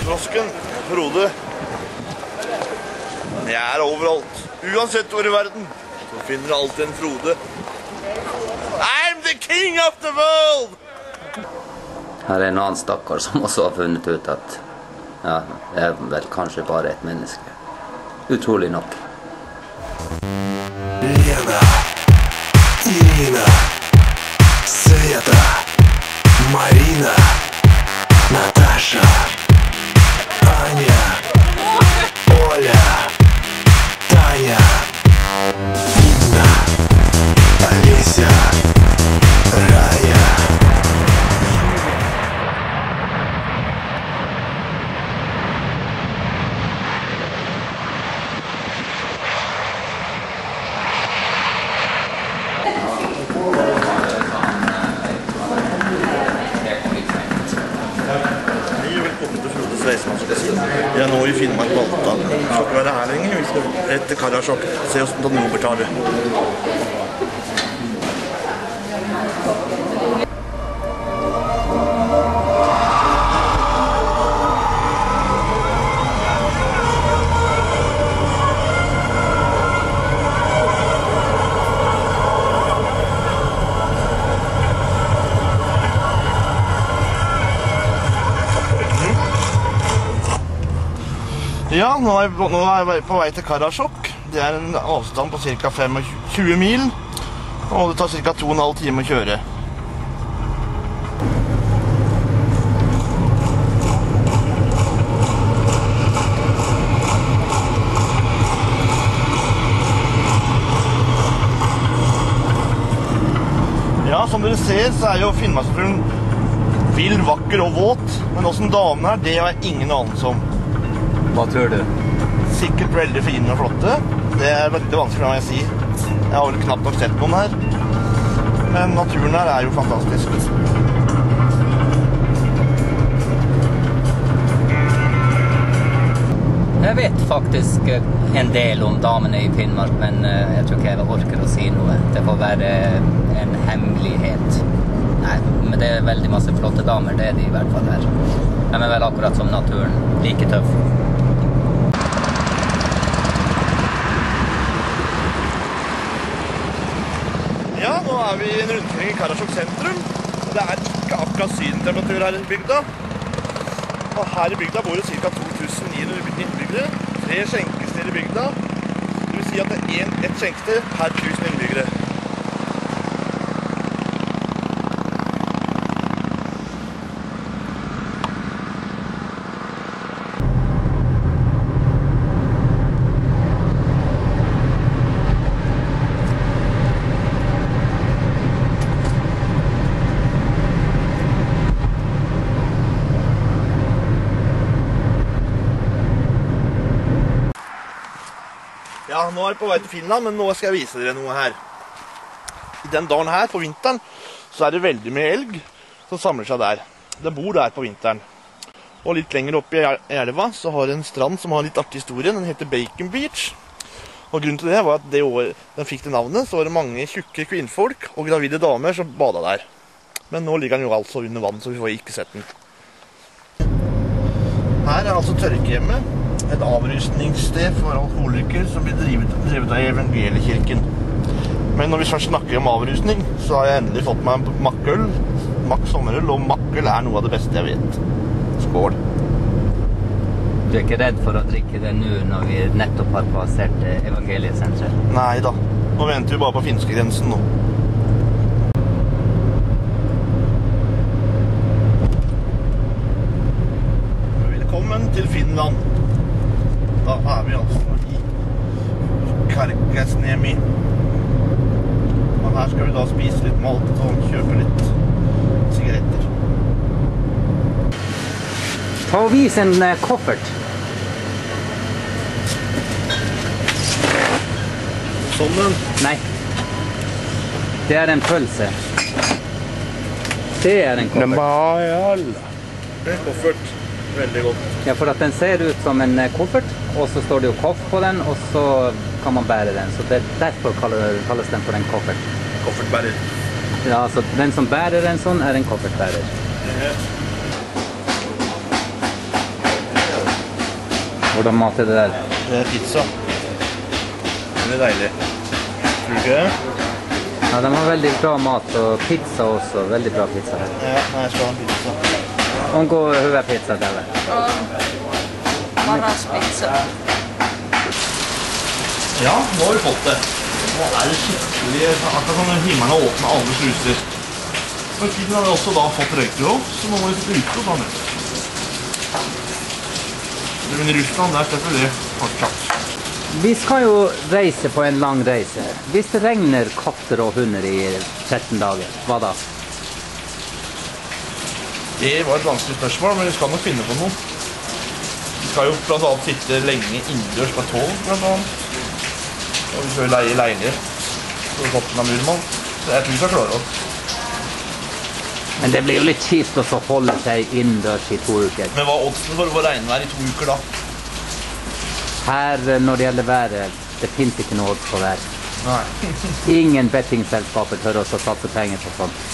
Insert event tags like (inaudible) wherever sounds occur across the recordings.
Frosken, Frode. Jeg er overalt. Uansett hvor i verden, så finner du alltid en Frode. I'm the king of the world! Her er en annen stakkar som også har funnet ut at ja, jeg er vel kanskje bare et menneske. Utrolig nok. Lena Ирина, Света, Марина, Наташа, Аня, Оля, Таня, Инна, Олеся, rett Karasjok. Se åssen Dan Robert har det. Nå er, nå er jeg på vei til Karasjok. Det er en avstand på ca. 25 mil. Og det tar ca. 2 12 timer å kjøre. Ja, som dere ser, så er jo Finnmarksfuglen vill, vakker og våt. Men åssen damene er, det har jeg ingen anelse om. Hva tror du? Sikkert veldig fine og flotte. Det er veldig vanskelig å si. Jeg har vel knapt nok sett noen her. Men naturen her er jo fantastisk. Jeg vet faktisk en del om damene i Finnmark, men eh, jeg tror ikke jeg orker å si noe. Det får være en hemmelighet. Nei, men det er veldig masse flotte damer, det er de i hvert fall her. De er vel akkurat som naturen, like tøff. Ja, nå er vi en rundkring i Karasjok sentrum. Og det er ikke akkurat sydentemperatur her i bygda. Og her i bygda bor det ca. 2900 innbyggere. Tre skjenkesteder i bygda. Det vil si at det er ett skjenkested per 1000 innbyggere. Ja, nå er jeg på vei til Finland, men nå skal jeg vise dere noe her. I den dalen her, på vinteren, så er det veldig mye elg som samler seg der. Den bor der på vinteren. Og litt lenger oppe i elva så har det en strand som har en litt artig historie. Den heter Bacon Beach. Og grunnen til det var at det året den fikk det navnet, så var det mange tjukke kvinnfolk og gravide damer som bada der. Men nå ligger den jo altså under vann, så vi får ikke sett den. Her er altså tørkehjemmet. Et avrustningssted for alkoholikere som blir drevet, drevet av evangeliekirken. Men når vi først snakker om avrustning, så har jeg endelig fått meg en makkøl. Makk sommerøl, og makkøl er noe av det beste jeg vet. Skål. Du er ikke redd for å drikke det nå når vi nettopp har passert eh, evangeliesenteret? Nei da. Nå venter vi bare på finskegrensen nå. Velkommen til Finland. Da er vi altså i Karkasniemi. Og her skal vi da spise litt malt og kjøpe litt sigaretter. Ta og vis en eh, koffert. Sånn den. Nei. Det er en pølse. Det er en koffert. En koffert. Veldig godt. Ja, for at den ser ut som en eh, koffert, og så står det jo koff på den, og så kan man bære den. Så det, derfor kalles den for en koffert. Koffertbærer. Ja, så den som bærer en sånn, er en koffertbærer. Hvordan mat er det der? Det er pizza. Det er deilig. Tror du ikke det? Ja, De har veldig bra mat, og pizza også. Veldig bra pizza. Ja, jeg skal ha en pizza. Onko hyvä pizza täällä? Paras pizza. Ja, nå har vi fått det. Nå er det skikkelig Akkurat som sånn, himmelen har åpna alle sluser. For tiden har vi også da fått røykelov, så nå må vi bruke og ta med. Men i Russland der slipper vi det fortsatt. Vi skal jo reise på en lang reise. Hvis det regner katter og hunder i 13 dager, hva da? Det var et vanskelig spørsmål, men vi skal nok finne på noe. Vi skal jo annet sitte lenge innendørs på tog, blant annet. Og vi skal leie leilighet på toppen av Murmann. Så jeg tror vi skal klare oss. Men det blir jo litt kjipt å holde seg innendørs i to uker. Men hva er oddsen for å regnvær i to uker da? Her, eh, når det gjelder været, det fins ikke noe odds på vær. (laughs) Ingen bettingselskaper tør å satse penger på sånt.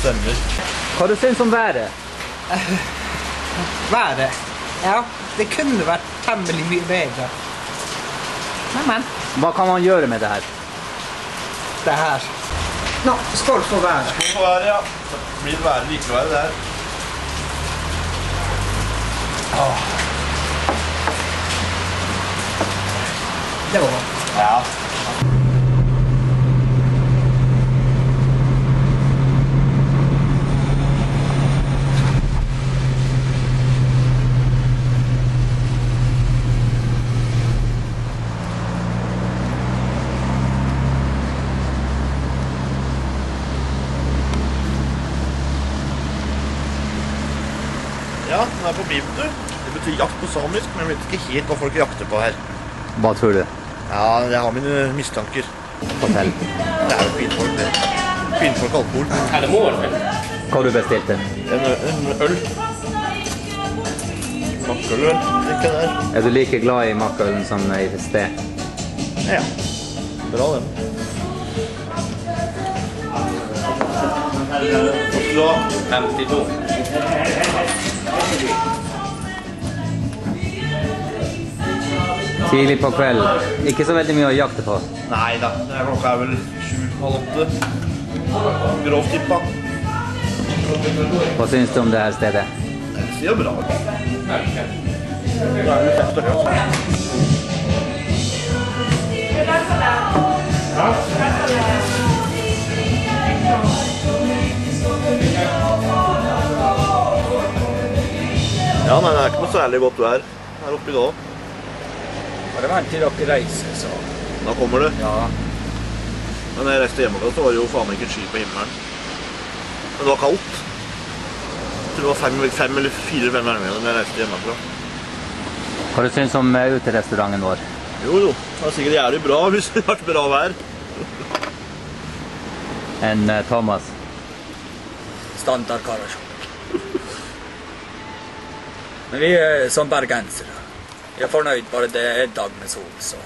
Stemmer. Hva du syns om været? Været? Ja, det kunne vært temmelig mye bedre. Men, men. Hva kan man gjøre med det her? Det her. Nå, skål for været. Skål for været, ja. Så blir det være likevel det her. Det var godt. Ja. Ja, er på bibeltur. Det betyr jakt på samisk, men jeg vet ikke helt hva folk jakter på her. Hva tror du? Ja, jeg har mine mistanker. Fortell. Det er jo kvinnfolk, det. Kvinnfolk og alkohol. Hva du bestilte? En, en øl. Makkeløl. Ikke der. Er du like glad i makkølen som i sted? Ja. Bra, den. Ha? 52. Tidlig på kvelden. Ikke så veldig mye å jakte på. Nei da. det er Klokka er vel sju-halv åtte. Grovt tippa. Hva syns du om det her stedet? Det ser bra ut. Det er det fem stykker. Ja, nei, det er ikke noe særlig godt vær her oppe i dag. Bare det vant til dere reiser, så. Da kommer det. Ja. Men da jeg reiste hjemmefra, så var det jo faen ikke et sky på himmelen. Men det var kaldt. Jeg tror det var fem, fem eller fire fem varmegrader da jeg reiste hjemmefra. Hva du synes om eh, uterestauranten vår? Jo, jo. Det var sikkert jævlig bra (laughs) hvis det hadde vært bra vær. En eh, Thomas. standard karasjok. Men vi er som bergensere. Vi er fornøyd bare det er en dag med sol, så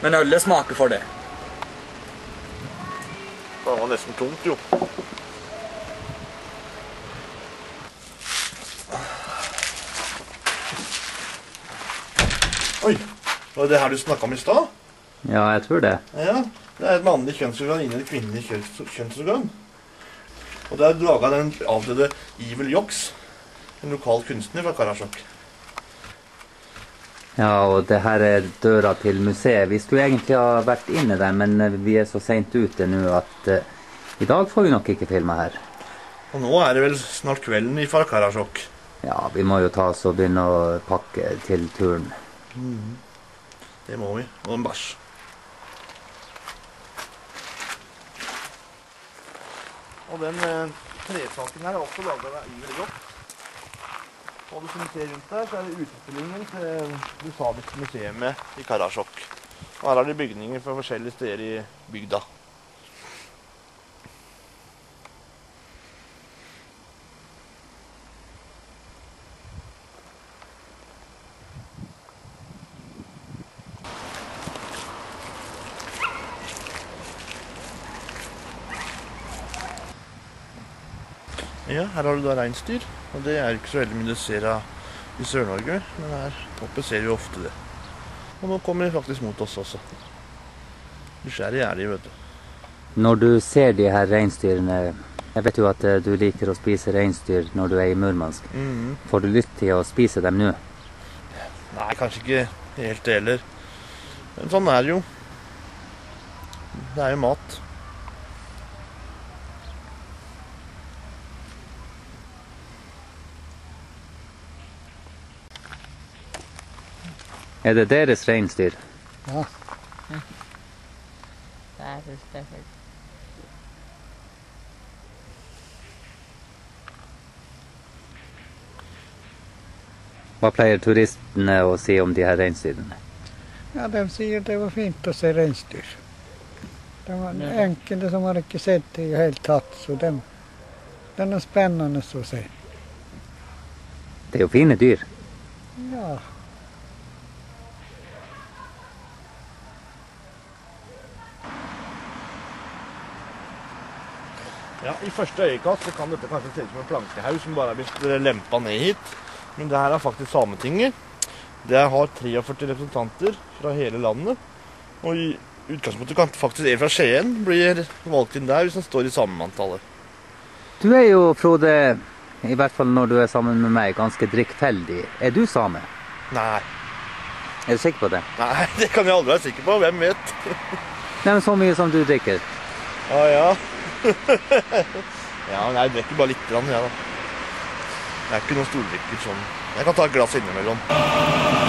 Men ølet smaker for det. Det var nesten tomt, jo. Oi. Var det det her du snakka om i stad? Ja, jeg tror det. Ja. Det er et mannlig kjønnsorgan inni et kvinnelig kjønns- kjønnsorgan. Og det er laga den avdøde Ivel Jox, en lokal kunstner fra Karasjok. Ja, og det her er døra til museet. Vi skulle egentlig ha vært inne der, men eh, vi er så seint ute nå at uh, i dag får vi nok ikke filma her. Og nå er det vel snart kvelden i Karasjok. Ja, vi må jo ta oss og begynne å pakke til turen. Det må vi. Og en bæsj. Og den eh, tresaken her er også laga av Iver Og hvis du ser rundt der, så er det utstillingen til det museet i Karasjok. Og her har det bygninger fra forskjellige steder i bygda. Ja, her har du da reinsdyr. Og det er ikke så veldig mye du ser av i Sør-Norge, men her oppe ser vi ofte det. Og nå kommer de faktisk mot oss også. Nysgjerrige er de, vet du. Når du ser de her reinsdyrene Jeg vet jo at eh, du liker å spise reinsdyr når du er i Murmansk. Får du lyst til å spise dem nå? Nei, kanskje ikke helt det heller. Men sånn er det jo. Det er jo mat. Er det deres reinsdyr? Hva pleier turistene å si om de her reinsdyrene? Ja, de sier det var fint å se reinsdyr. Det var enkelte som har ikke sett det i det hele tatt, så den, den er spennende å se. Det er jo fine dyr. Ja, Ja, I første øyekast så kan dette kanskje se ut som en plankehaug som bare er blitt eh, lempa ned hit. Men det her er faktisk Sametinget. Det har 43 representanter fra hele landet. Og i utgangspunktet kan faktisk en fra Skien bli valgt inn der hvis han står i samemanntallet. Du er jo, Frode, i hvert fall når du er sammen med meg, ganske drikkfeldig. Er du same? Nei, Er du sikker på det? nei, (laughs) det kan jeg aldri være sikker på. Hvem vet? Nei, men Så mye som du drikker. Ja, ja. (laughs) ja, men jeg drikker bare litt, grann, jeg, da. Jeg er ikke noen stordrikker sånn. Jeg kan ta et glass innimellom.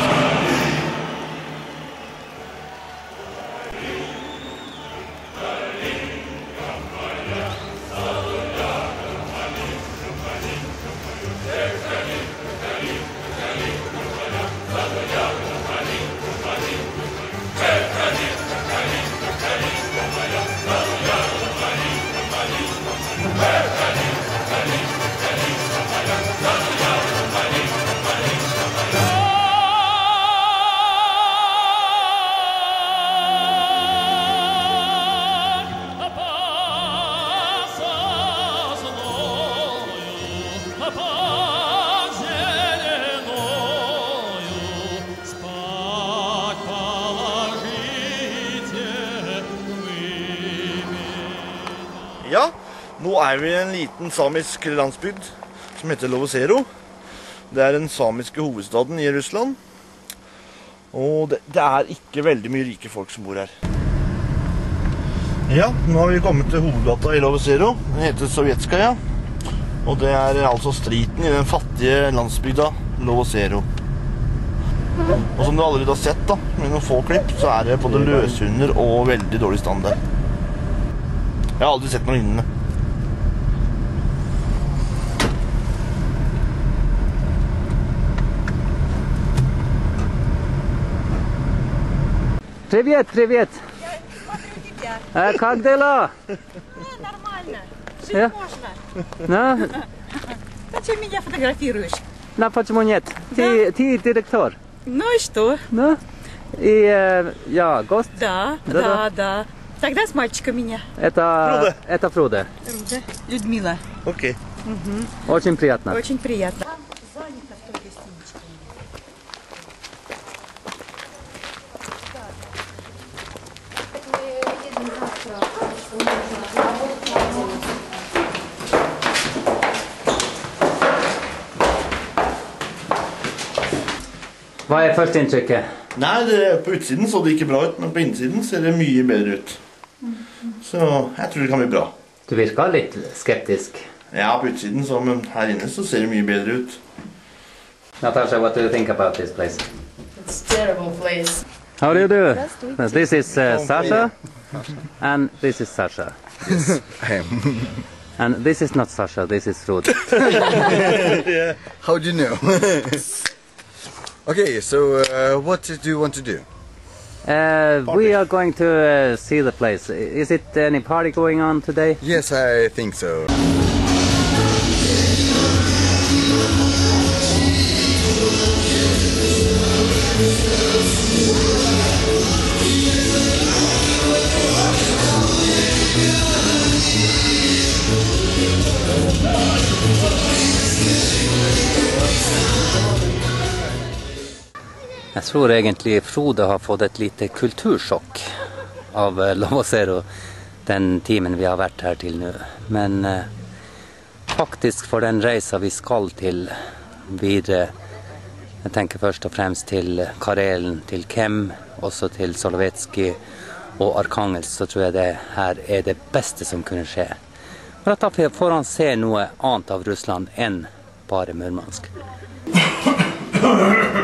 En samisk landsbygd som heter Lovosero. Det er den samiske hovedstaden i Russland. Og det, det er ikke veldig mye rike folk som bor her. Ja, nå har vi kommet til hovedgata i Lovosero. Den heter Sovjetskaja. Og det er altså striten i den fattige landsbygda Lovosero. Og som du allerede har sett da, med noen få klipp, så er det både løshunder og veldig dårlig standard. Jeg har aldri sett noe lignende. Привет, привет! А как дела? Нормально. Жить Э? можно. На, (laughs) Зачем меня фотографируешь? на почему нет? Ты, ты директор. Ну и что? На? И э, я гость. Да, Да-да. да, да. Тогда с мальчиком меня. Это, это Фруде. Руда. Людмила. Ok. Очень приятно. Очень приятно. Hva er førsteinntrykket? Nei, det, på utsiden så det ikke bra ut, men på innsiden ser det mye bedre ut. Så jeg tror det kan bli bra. Du virker litt skeptisk. Ja, på utsiden, så, men her inne så ser det mye bedre ut. Natasha, what do you think about this place? It's terrible place. How do you do? This is uh, Sasha, and this is Sasha. I am. (laughs) And this is not Sasha, this is Frode. (laughs) How do you know? (laughs) okay, so uh, what do you want to do? Uh, we are going to uh, see the place. Is it any party going on today? Yes, I think so. Tror egentlig Frode har fått et lite kultursjokk av eh, den timen vi har vært her til nå. Men eh, faktisk for den reisa vi skal til videre Jeg tenker først og fremst til Karelen, til Kem, også til Solovetsjkij og Arkangelsk, så tror jeg det her er det beste som kunne skje. For at da får han se noe annet av Russland enn bare Murmansk. (laughs)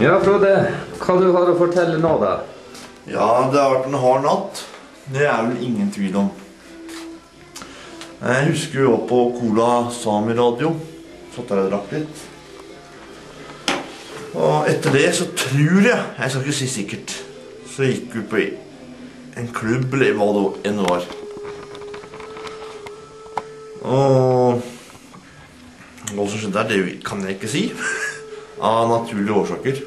Ja, Frode. Hva du har å fortelle nå, da? Ja, det har vært en hard natt. Det er vel ingen tvil om. Jeg husker var på Cola Sami Radio. Satt der og drakk litt. Og etter det så tror jeg, jeg skal ikke si sikkert, så gikk vi på en klubb eller hva det enn var. Og hva som skjedde der, det kan jeg ikke si. Av naturlige årsaker.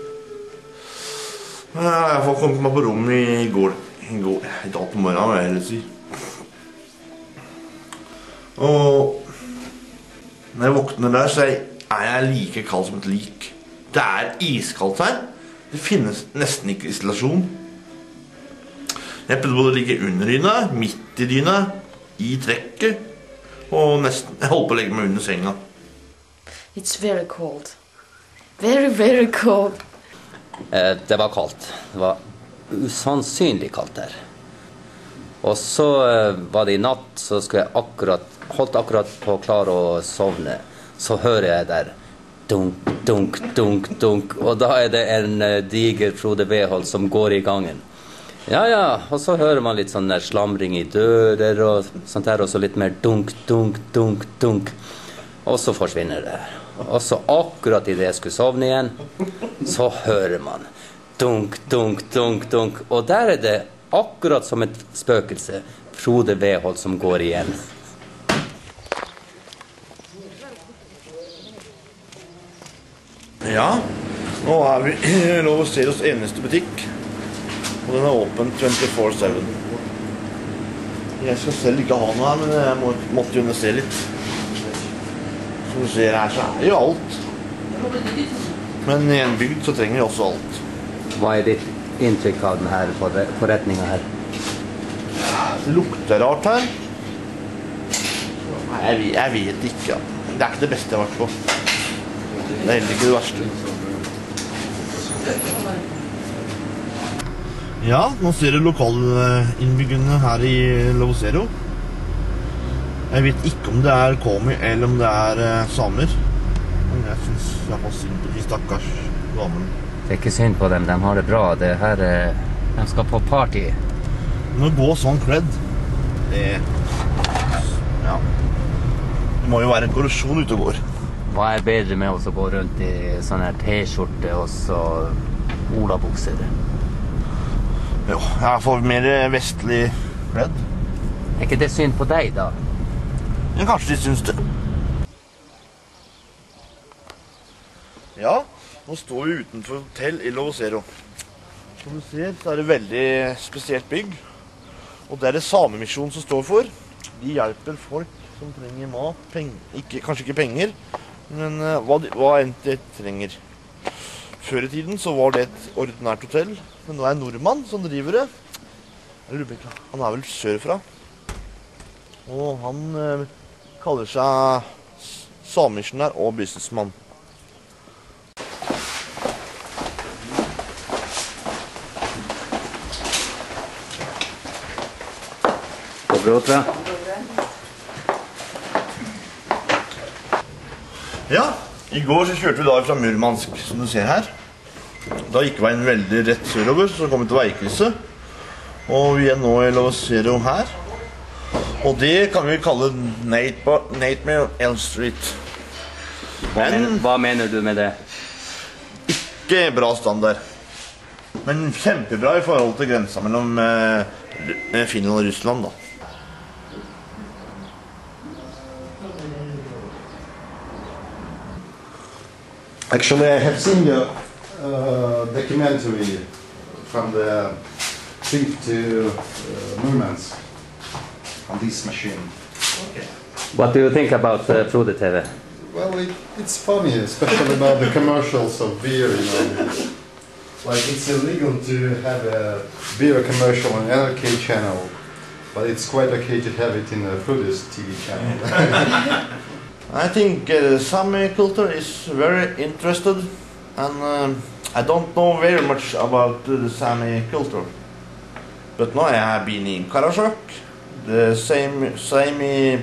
Jeg har iallfall kommet meg på rommet i går. I går I dag på morgenen, vil jeg heller si. Og når jeg våkner der, så er jeg like kald som et lik. Det er iskaldt her. Det finnes nesten ikke isolasjon. Jeg prøvde både å ligge under dyna, midt i dyna, i trekket, og nesten Jeg holdt på å legge meg under senga. It's very cold. Very, very cold. Eh, det var kaldt. Det var usannsynlig kaldt der. Og så eh, var det i natt, så skulle jeg akkurat Holdt akkurat på å klare å sovne. Så hører jeg der dunk, dunk, dunk, dunk. Og da er det en eh, diger Frode Behold som går i gangen. Ja, ja. Og så hører man litt sånn slamring i dører og sånt der, og så litt mer dunk, dunk, dunk, dunk. Og så forsvinner det. Og så akkurat idet jeg skulle sovne igjen, så hører man dunk, dunk, dunk, dunk. Og der er det akkurat som et spøkelse. Frode Weholt som går igjen. Ja, nå er vi (clears throat) i oss eneste butikk. Og den er åpen 24-7. Jeg skal selv ikke ha noe her, men jeg må, måtte jo se litt. Som du ser her, så er det jo alt. Men i en bygd så trenger vi også alt. Hva er ditt inntrykk av denne forretninga her? Det lukter rart her. Jeg, jeg vet ikke. Det er ikke det beste jeg har vært på. Det er heller ikke det verste. Ja, nå ser du lokalinnbyggerne her i Lovosero. Jeg vet ikke om det er komi eller om det er eh, samer. Men jeg syns iallfall synd på de stakkars damene. Det er ikke synd på dem, de har det bra. Det her eh, De skal på party. Men å gå sånn kledd, det Ja. Det må jo være en korrosjon ute og går. Hva er bedre med å gå rundt i sånn her T-skjorte og så olabukser? Jo, jeg er for mer vestlig kledd. Er ikke det synd på deg, da? Men kanskje de syns det. Ja, nå står vi utenfor hotell i Lovosero. Som du ser, så er det veldig spesielt bygg. Og det er det Samemisjonen som står for. De hjelper folk som trenger mat. Ikke, kanskje ikke penger, men eh, hva, de, hva enn de trenger. Før i tiden så var det et ordinært hotell, men nå er det en nordmann som driver det. Han er vel sørfra. Og han eh, kaller seg s- samemisjonær og businessmann. Utro. Ja, i går så kjørte vi da fra Murmansk, som du ser her. Da gikk veien veldig rett sørover, så kom vi til veikrysset. Og vi er nå i Lovosero her. Og det kan vi kalle Nate Natemare Elm Street. Hva, Men- mener, hva mener du med det? Ikke bra standard. Men kjempebra i forhold til grensa mellom eh, Finland og Russland, da. Actually, I have seen the uh, documentary from the trip to uh, Murmansk on this machine. What do you think about uh, Frode TV? Well, it, it's funny, especially about the commercials of beer. You know, like it's illegal to have a beer commercial on NRK channel, but it's quite okay to have it in a Buddhist TV channel. (laughs) I think uh, Sami culture is very interested, and um, I don't know very much about the Sami culture. But now I have been in Karasjok, the same Sami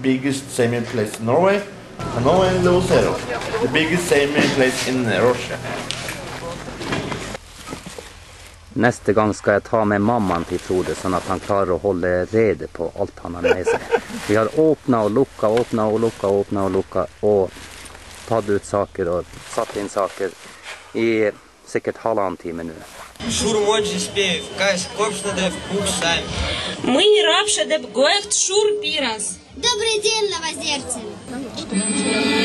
biggest Sami place in Norway, and Losero, the biggest Sami place in Russia. Neste gang skal jeg ta med mammaen til Frode, sånn at han klarer å holde rede på alt han har med seg. Vi har åpna og lukka, åpna og lukka, åpna og lukka, og tatt ut saker og satt inn saker i sikkert halvannen time nå. Шурмоч зиспеев, кайс копшнадев куксами. Мы рапшадеп гоект шур пирас. Добрый день, новозерцы! Добрый день, новозерцы!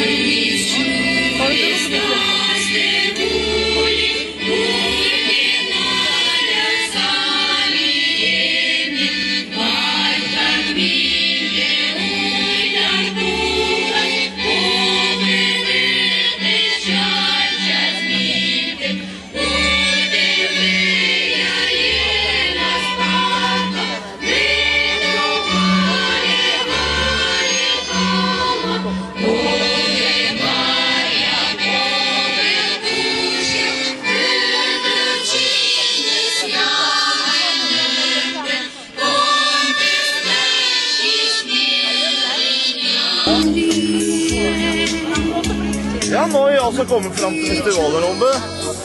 Kommet fram til festivalområdet.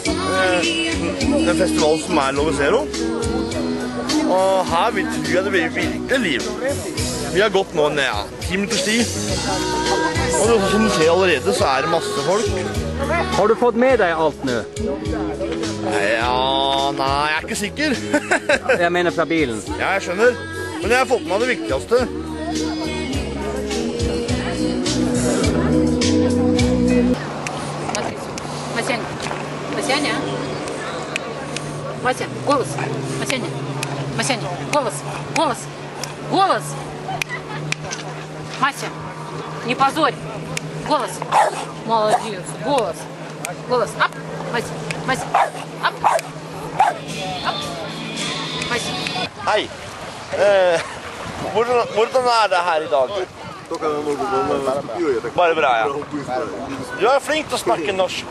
Eh, Den festivalen som er Lovesero. Og her vil, jeg det blir virkelig liv. Vi har gått nå en ja, ti minutters tid. Og det- som du ser allerede, så er det masse folk. Har du fått med deg alt nå? Ja Nei, jeg er ikke sikker. (laughs) Jeg mener fra bilen. Ja, jeg skjønner. Men jeg har fått med meg det viktigste. Мася, голос. Масяня. Масяня, голос. Голос. Голос. Мася, не позорь. Голос. Молодец. Голос. Голос. Ап. Мася. Мася. Ап. Ап. Мася. Hei. Eh, hvordan, hvordan er det her i dag? Bare bra, ja. Du er flink til å snakke norsk.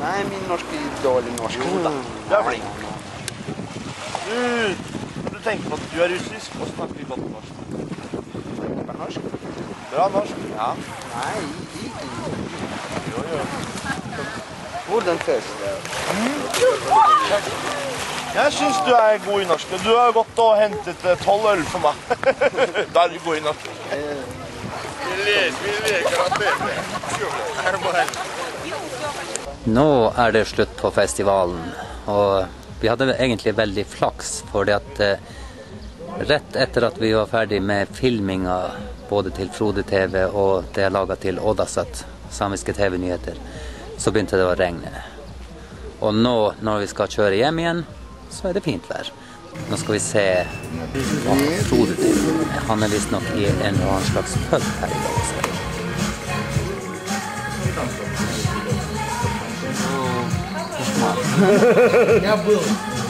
Nei, min norsk er dårlig norsk. Jo da, du er flink. Du, når du tenker på at du er russisk, og snakker godt norsk. norsk? Bra norsk. Ja. Nei, Jo, jo. Hvordan fest? Jeg syns du er god i norsk. Du har gått og hentet eh, tolv øl for meg. (laughs) da er du god i norsk. Nå er det slutt på festivalen, og vi hadde egentlig veldig flaks, fordi at eh, rett etter at vi var ferdig med filminga både til Frode TV og det jeg laga til Oddasat, samiske TV-nyheter, så begynte det å regne. Og nå når vi skal kjøre hjem igjen, så er det fint vær. Nå skal vi se hva Frode med. Han er visstnok i en eller annen slags pub her i dag. Så.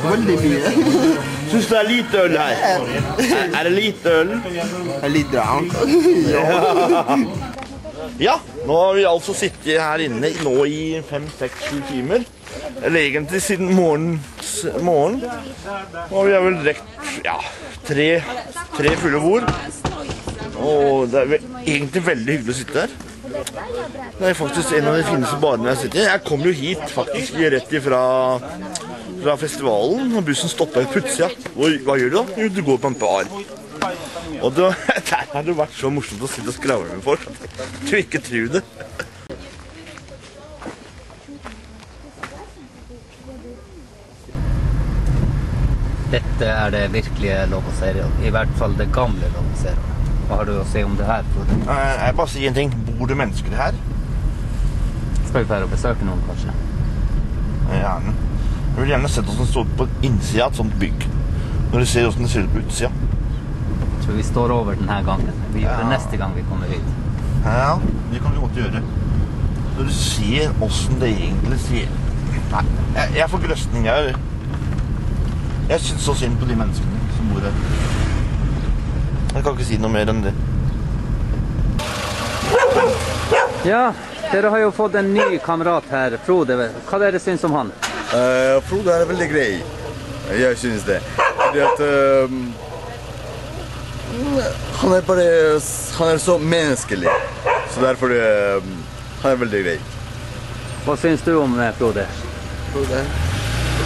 Veldig (laughs) mye. Syns det er lite øl her? Er, det lite øl? Er Litt drown. (laughs) Ja, nå har vi altså sittet her inne nå i fem, seks, sju timer. Eller egentlig siden morgens morgen. Og vi har vel drekt ja, tre, tre fulle bord. Og det er egentlig veldig hyggelig å sitte her. Det er faktisk en av de fineste barene jeg har i. Jeg kom jo hit faktisk rett ifra fra festivalen, og bussen stoppa utsida. Og Hva gjør du da? Jo, du går på en bar. Og det, (laughs) der har det vært så morsomt å sitte og skravle med folk. Du ikke tror det. Dette er det virkelige Lovosero. I hvert fall det gamle Lovosero. Hva har du å si om det her? Eh, Jeg bare sier en ting. Bor det mennesker her? Skal vi bare og besøke noen, kanskje? Eh, Gjerne. Jeg vil gjerne sett hvordan det står på innsida av et sånt bygg. Når du ser hvordan det ser ut på utsida. Jeg tror vi står over denne gangen. Vi gjør det neste gang vi kommer hit. Ja, det kan vi godt gjøre. Når du ser åssen det egentlig ser Nei, jeg, jeg får grøsning, jeg. Jeg syns så synd på de menneskene som bor her. Jeg kan ikke si noe mer enn det. Ja, dere har jo fått en ny kamerat her, Frode. Hva dere syns om han? Uh, Frode er veldig grei. Jeg synes det. Fordi at uh, Han er bare Han er så menneskelig. Så derfor uh, Han er veldig grei. Hva syns du om Frode? Frode.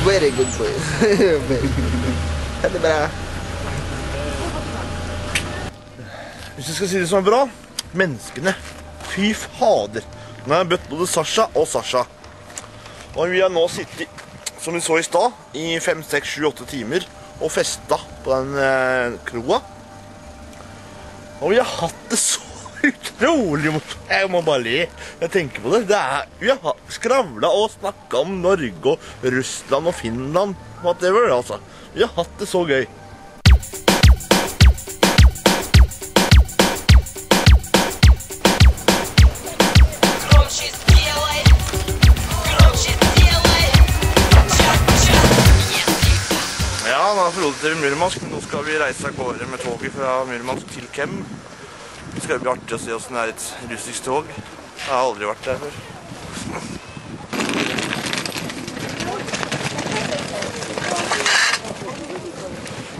Very good boy. (laughs) Veldig bra. Hvis jeg skal si det som er bra menneskene. Fy fader. Nå har jeg bøtt både Sasha og Sasha. Og vi har nå sittet, som vi så i stad, i fem, seks, sju, åtte timer og festa på den eh, kroa. Og vi har hatt det så (laughs) utrolig morsomt. Jeg må bare le. Jeg tenker på det. det er, vi har skravla og snakka om Norge og Russland og Finland. Whatever, altså. Vi har hatt det så gøy. til Murmansk, men nå skal vi reise av gårde med toget fra Murmansk til Kem. Det skal bli artig å se åssen det er et russisk tog. Jeg har aldri vært der før.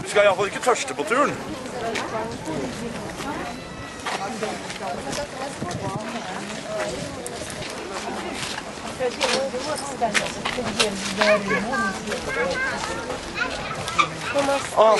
Vi skal iallfall ikke tørste på turen. Thank you. Oh.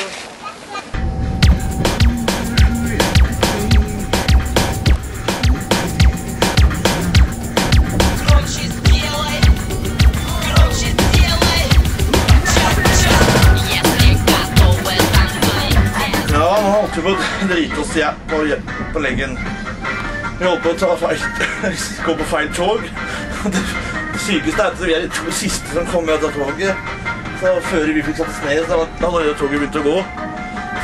holdt på å drite oss igjen på, på leggen. Vi holdt på å ta feil, (laughs) gå på feil tog. (laughs) Det sykeste er at vi er de to siste som kommer ut av toget. Så før vi fikk satt oss ned, så hadde toget begynt å gå.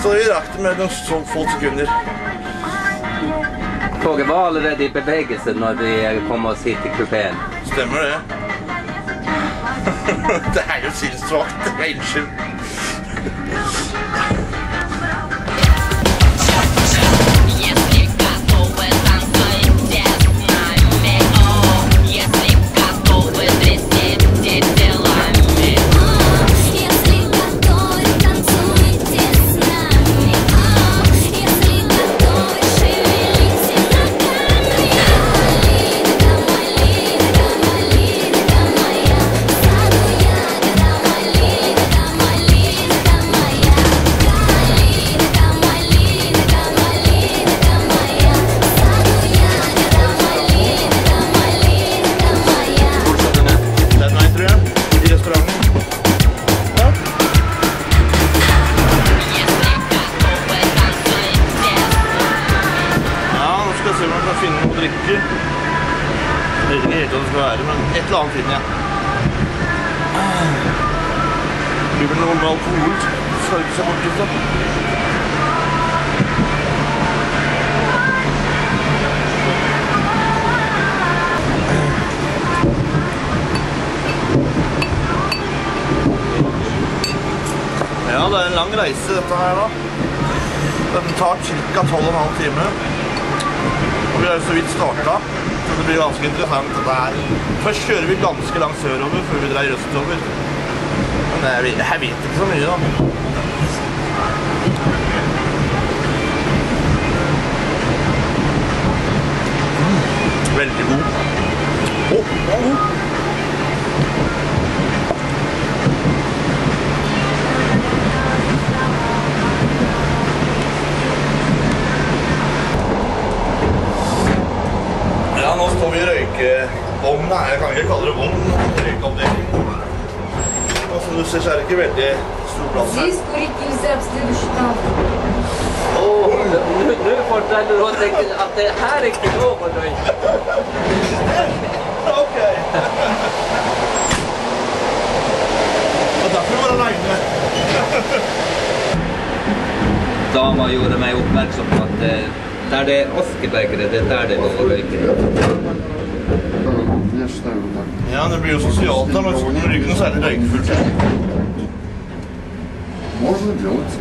Så vi rakk det med noen sånn få sekunder. Toget var allerede i bevegelse når vi kom oss hit til kupeen. Stemmer det. (laughs) Det er jo sinnssvakt. Unnskyld. Drikke. Jeg vet ikke helt hva det skal være, men et eller annet finner jeg. Blir vel noe alkohol. Skal seg bort da. Ja, det er en lang reise dette her da. Den tar ca. 12,5 timer. Vi så vidt starta, så det blir ganske interessant dette her. Først kjører vi ganske langt sørover før vi dreier østover. Men jeg vet, jeg vet ikke så mye da. Veldig god. Oh, den var god. Ja, nå står vi i røykevogn. Jeg kan ikke kalle det vogn. Og som du ser, så er det ikke veldig stor plass her. Oh, Nå forteller hun at det her er ikke lov å røyke. (laughs) ok. Og derfor var det aleine. (laughs) Dama gjorde meg oppmerksom på at eh, der det er askebergere, det er der det er lov å røyke. Ja, det blir jo sosialt da, men det blir ikke noe særlig røykfullt. Можно делать.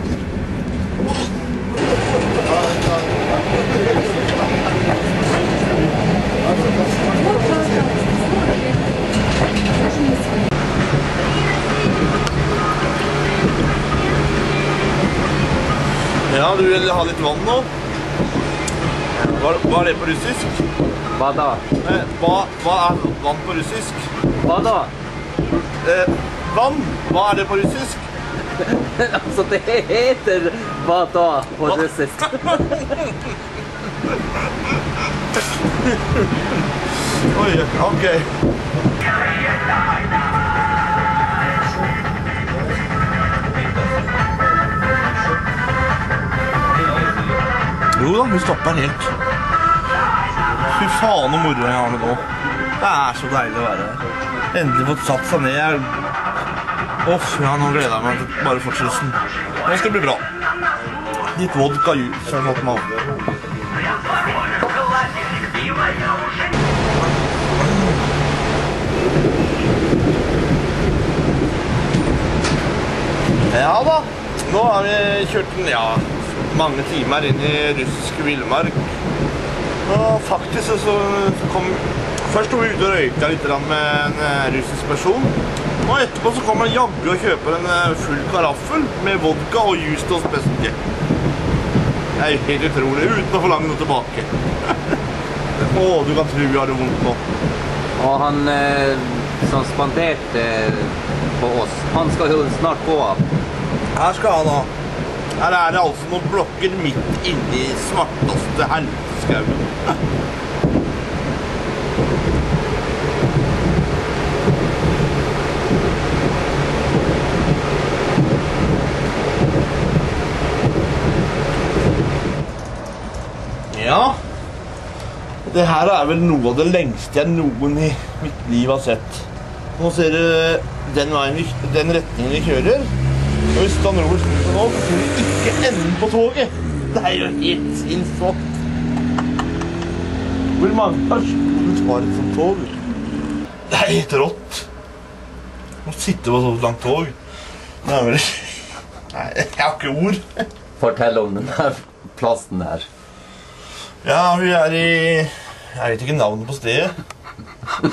Ja, du vil ha litt vann nå? Hva, hva er det på russisk? Hva da? Eh, hva, hva er vann på russisk? Hva da? Eh, vann, hva er det på russisk? (laughs) altså, det heter hva da på russisk. (laughs) Oi, ok. Jo da, vi stopper helt. Fy faen så moro jeg har det nå. Det er så deilig å være her. Endelig fått satt seg ned. Uff, ja, nå gleder jeg meg til bare fortsettelsen. Nå skal det bli bra. Litt vodka jus har fått av. Ja da. Nå har vi kjørt ja, mange timer inn i russisk villmark. Og faktisk så kom Først sto vi ute og røyka litt med en eh, russisk person. Og etterpå så kommer han jaggu og kjøper en eh, full karaffel med vodka og juice til oss begge. Det er jo helt utrolig, uten å forlange noe tilbake. (laughs) Å, du kan tro vi har det vondt nå. Og han eh, som spanderte på oss, han skal jo snart gå av. Her skal han av. Her er det altså noen blokker midt inni svarteste helveteskauen. Ja. Det her er vel noe av det lengste jeg noen i mitt liv har sett. Nå ser du den, vi, den retningen vi kjører. Og hvis Dan Robert snur seg nå, så ser vi ikke enden på toget. Det er jo helt sinnssykt. Hvor mange Du tar et sånt tog? Det er helt rått. Å sitte på så langt tog. Det er vel Nei, jeg har ikke ord. Fortell om den her plassen her. Ja, vi er i Jeg vet ikke navnet på stedet.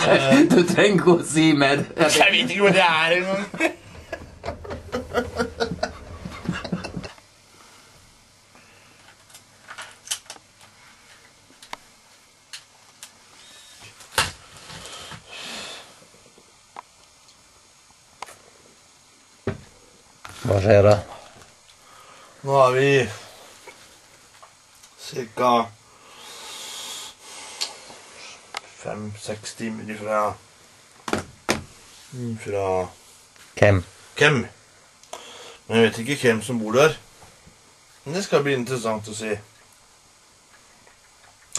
Eh, Du trenger ikke å si mer. Jeg vet ikke hvor det er engang. Da? Nå er vi ca. fem-seks timer ifra Fra Hvem? hvem. Men jeg vet ikke hvem som bor der. Men det skal bli interessant å si.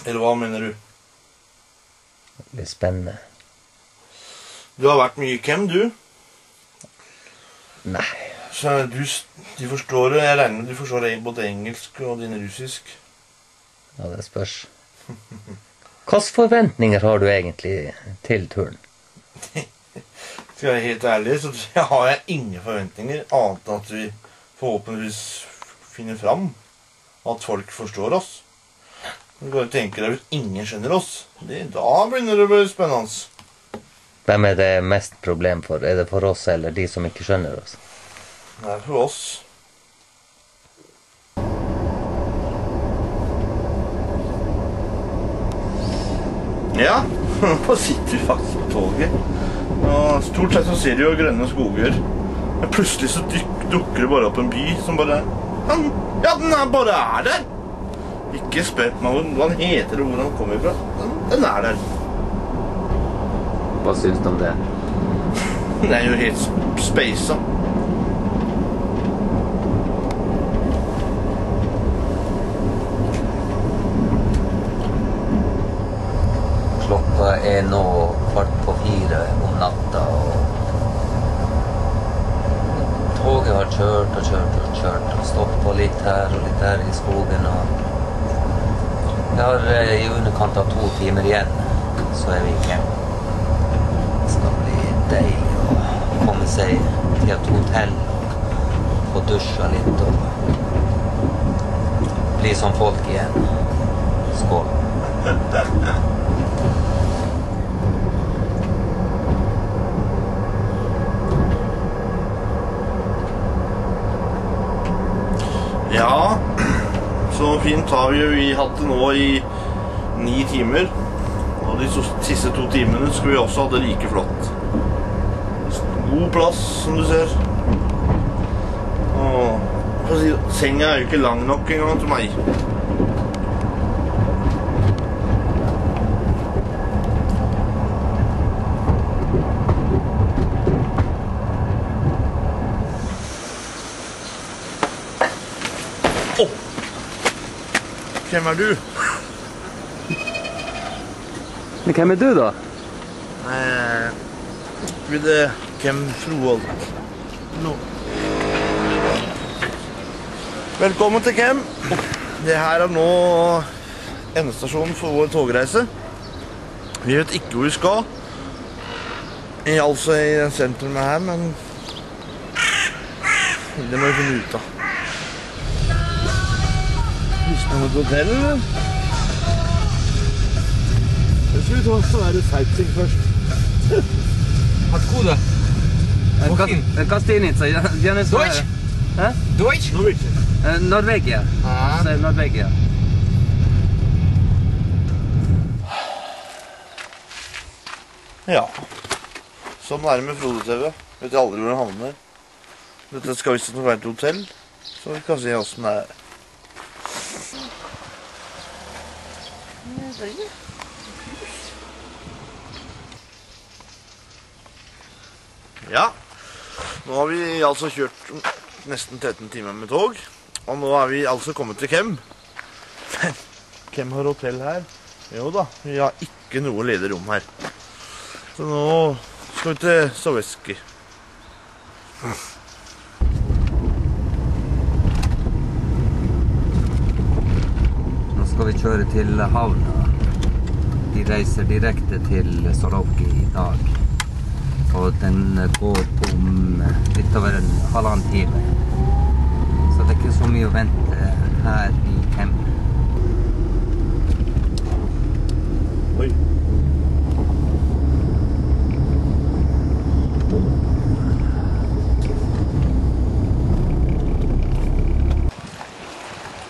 Eller hva mener du? Det blir spennende. Du har vært mye i Kem, du? Nei. Så du, de forstår det. Jeg regner med du forstår det både engelsk og din russisk. Ja, det spørs. (laughs) Hvilke forventninger har du egentlig til turen? (laughs) Skal jeg være helt ærlig, så (laughs) har jeg ingen forventninger annet enn at vi forhåpentligvis finner fram. At folk forstår oss. Du kan jo tenke deg at ingen skjønner oss. Det, da begynner det å bli spennende. Hvem er det mest problem for? Er det for oss eller de som ikke skjønner oss? Det er for oss. Ja, (laughs) nå sitter vi faktisk på toget. Og stort sett så ser du jo grønne skoger. Men plutselig så dukker det bare opp en by som bare Ja, den er bare er der! Ikke spør meg hva den heter og hvor den kommer fra. Den, den er der. Hva syns du om det? (laughs) Den er jo helt sp- speisa. Klokka er nå kvart på fire om natta, og toget har kjørt og kjørt og kjørt og stoppet litt her og litt der i skogen. og Vi har eh, i underkant av to timer igjen, så er vi hjemme. Det skal bli deilig å komme seg til et hotell og få dusja litt og bli som folk igjen. Skål. Ja, så fint har vi jo hatt det nå i ni timer. Og de siste to timene skulle vi også ha det like flott. God plass, som du ser. Og si, senga er jo ikke lang nok engang til meg. Hvem er du? Men hvem er du, da? Nei det Hvem Froholt? Nå. Velkommen til Kem. Det her er nå endestasjonen for vår togreise. Vi vet ikke hvor vi skal. I, altså i sentrumet her, men det må vi finne ut av. noe hotell, eller? Eller skal vi ta oss være sightseeing først? (laughs) Откуда? Гостиница. Я, я не знаю. Deutsch? А? Deutsch? Э, Норвегия. С Норвегия. Ja. Sånn er det med Frode-TV. Vet aldri hvor den havner. Dette skal visstnok være et hotell, så vi kan se åssen det er. Ja. Nå har vi altså kjørt nesten 13 timer med tog. Og nå er vi altså kommet til Kem. (laughs) Kem har hotell her. Jo da, vi har ikke noe ledig rom her. Så nå skal vi til Soveski. Skal vi kjøre til havna. De reiser direkte til Soroki i dag. Og den går om litt over en halvannen time. Så det er ikke så mye å vente her i Kem. Oi.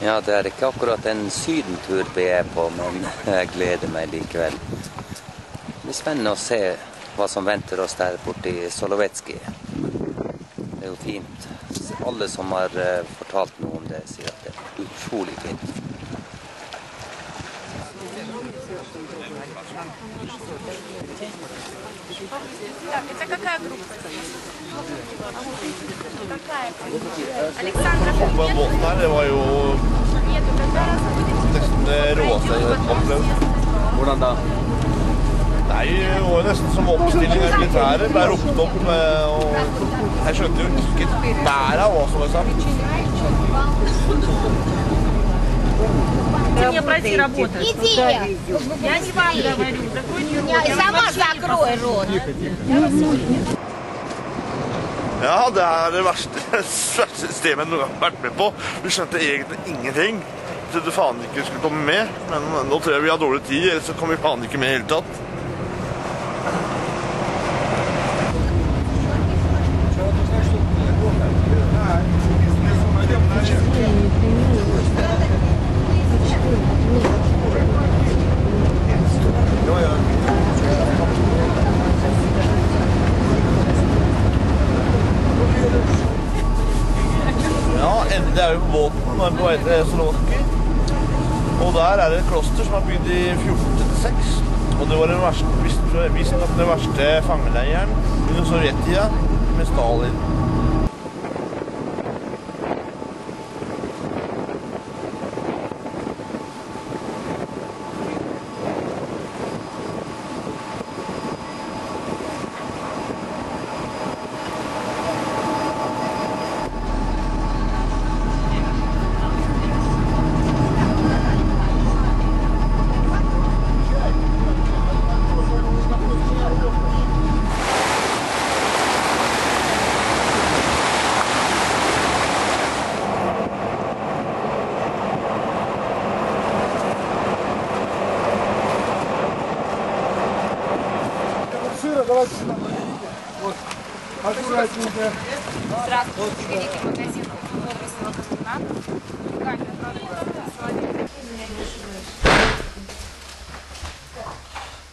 Ja, det er ikke akkurat en sydentur vi er på, men (laughs) jeg gleder meg likevel. Det blir spennende å se hva som venter oss der borte i Solovetskij. Det er jo fint. Alle som har eh, fortalt noe om det, sier at det er utrolig fint. Это какая группа? Какая? Александра På den båten her, det var jo nesten det råeste jeg har opplevd. Hvordan da? Nei, det var jo nesten som oppstilling av militæret. Ble ropt opp, eh, og jeg skjønte jo ikke bæret av hva som var sagt. Ты мне пройти работать. Иди. Я не вам говорю. Закройте рот. Я Сама вообще не закрой рот. Ja, det er det verste, (laughs) verste systemet jeg noen gang har vært med på. Vi skjønte egentlig ingenting. Jeg trodde faen ikke vi skulle komme med, men nå tror jeg vi har dårlig tid, ellers så kommer vi faen ikke med i hele tatt. Er vei til Slovakia. Og der er det et kloster som er bygd i 1436. Og det var den verste, visst- visstnok den verste fangeleiren under sovjettida med Stalin. Здравствуйте. Великий магазин возрастного комбината. Уникальная продукция.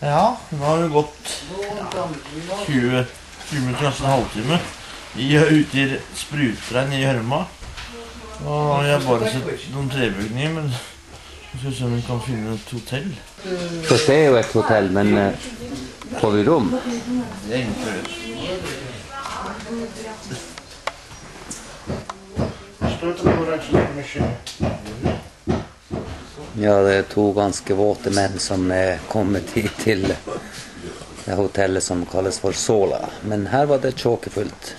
Ja, nå har det gått 20, 20 minutter, nesten en halvtime. Vi er ute i sprutregn i gjørma. Og jeg har bare sett noen trebygninger, men vi skal se om vi kan finne et hotell. Dette er jo et hotell, men eh, får vi rom? Ja, det er to ganske våte menn som er kommet hit til det hotellet som kalles for Sola. Men her var det tjåkefullt.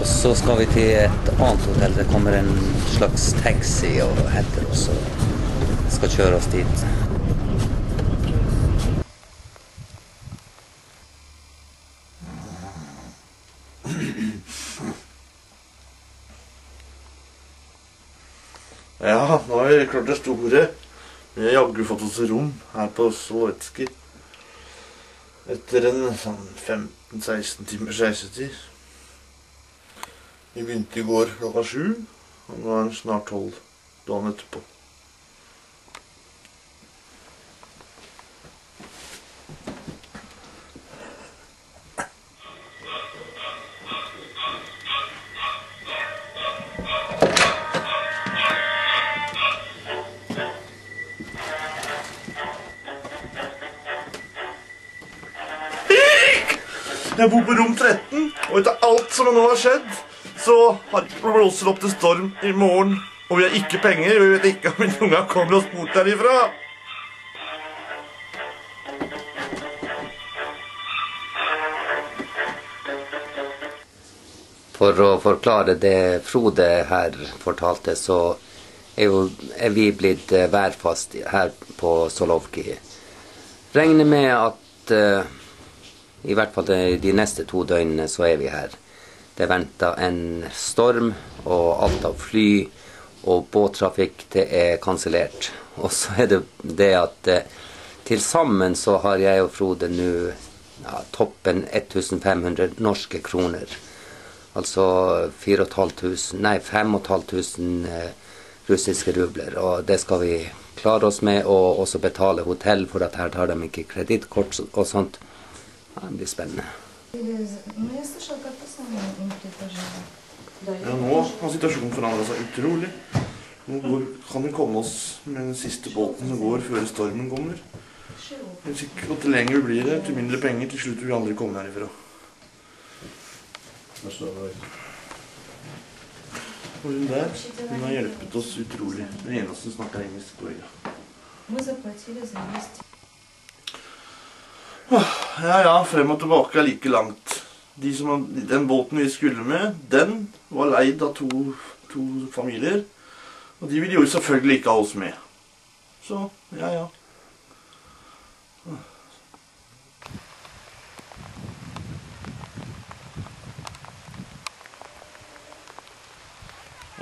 Og så skal vi til et annet hotell. Det kommer en slags taxi og henter oss og skal kjøre oss dit. Ja, nå har vi klart det store. Vi har jaggu fått oss rom her på Sovetski. Etter en sånn 15-16 timers reisetid. Vi begynte i går klokka sju, og nå er det snart tolv dagen etterpå. Jeg bor på rom 13, og etter alt som nå har skjedd, så har det blåser opp til storm i morgen. Og vi har ikke penger, og vi vet ikke om gang kommer oss bort derifra. For å forklare det Frode her fortalte, så er, jo, er vi blitt eh, værfast her på Solovki. Regner med at eh, i hvert fall de, neste to døgnene så er vi her. Det venter en storm, og alt av fly og båttrafikk det er kansellert. Og så er det det at eh, til sammen så har jeg og Frode nå ja, toppen 1500 norske kroner. Altså 4500, nei 5500 eh, russiske rubler. Og det skal vi klare oss med, og også betale hotell, for at her tar de ikke kredittkort og sånt. Det blir spennende. Ja, nå har situasjonen forandra seg utrolig. Nå kan vi komme oss med den siste båten som går før stormen kommer. Hvis ikke til lenger vi blir det, til mindre penger. Til slutt vil andre komme herifra. Der. Og hun der, hun har hjulpet oss utrolig. Den eneste som snakker engelsk på øya. Ja, ja, frem og tilbake er like langt. De som, den båten vi skulle med, den var leid av to, to familier. Og de ville jo selvfølgelig ikke ha oss med. Så, ja, ja.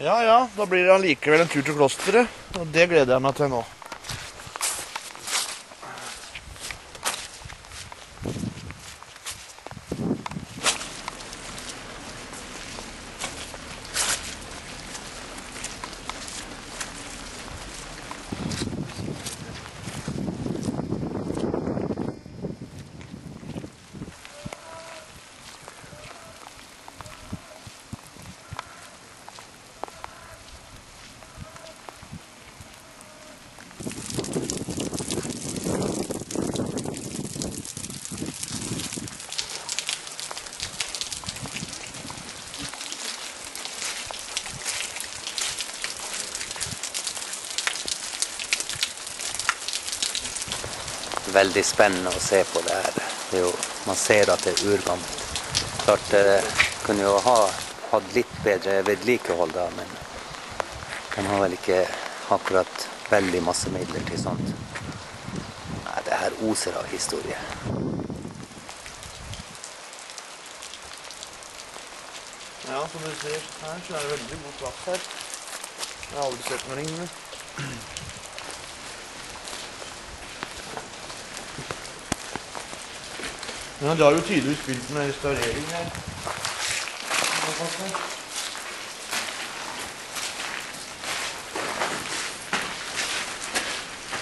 Ja, ja, da blir det allikevel en tur til klosteret. Og det gleder jeg meg til nå. Veldig spennende å se på det her. Det jo, man ser at det er urgammelt. Klart det kunne jo ha hatt litt bedre vedlikehold da, men de har vel ikke akkurat veldig masse midler til sånt. Nei, det her oser av historie. Ja, som du ser her, så er det veldig god plass her. Jeg har aldri sett noe lignende. Ja, de har jo tydeligvis begynt med restaurering her.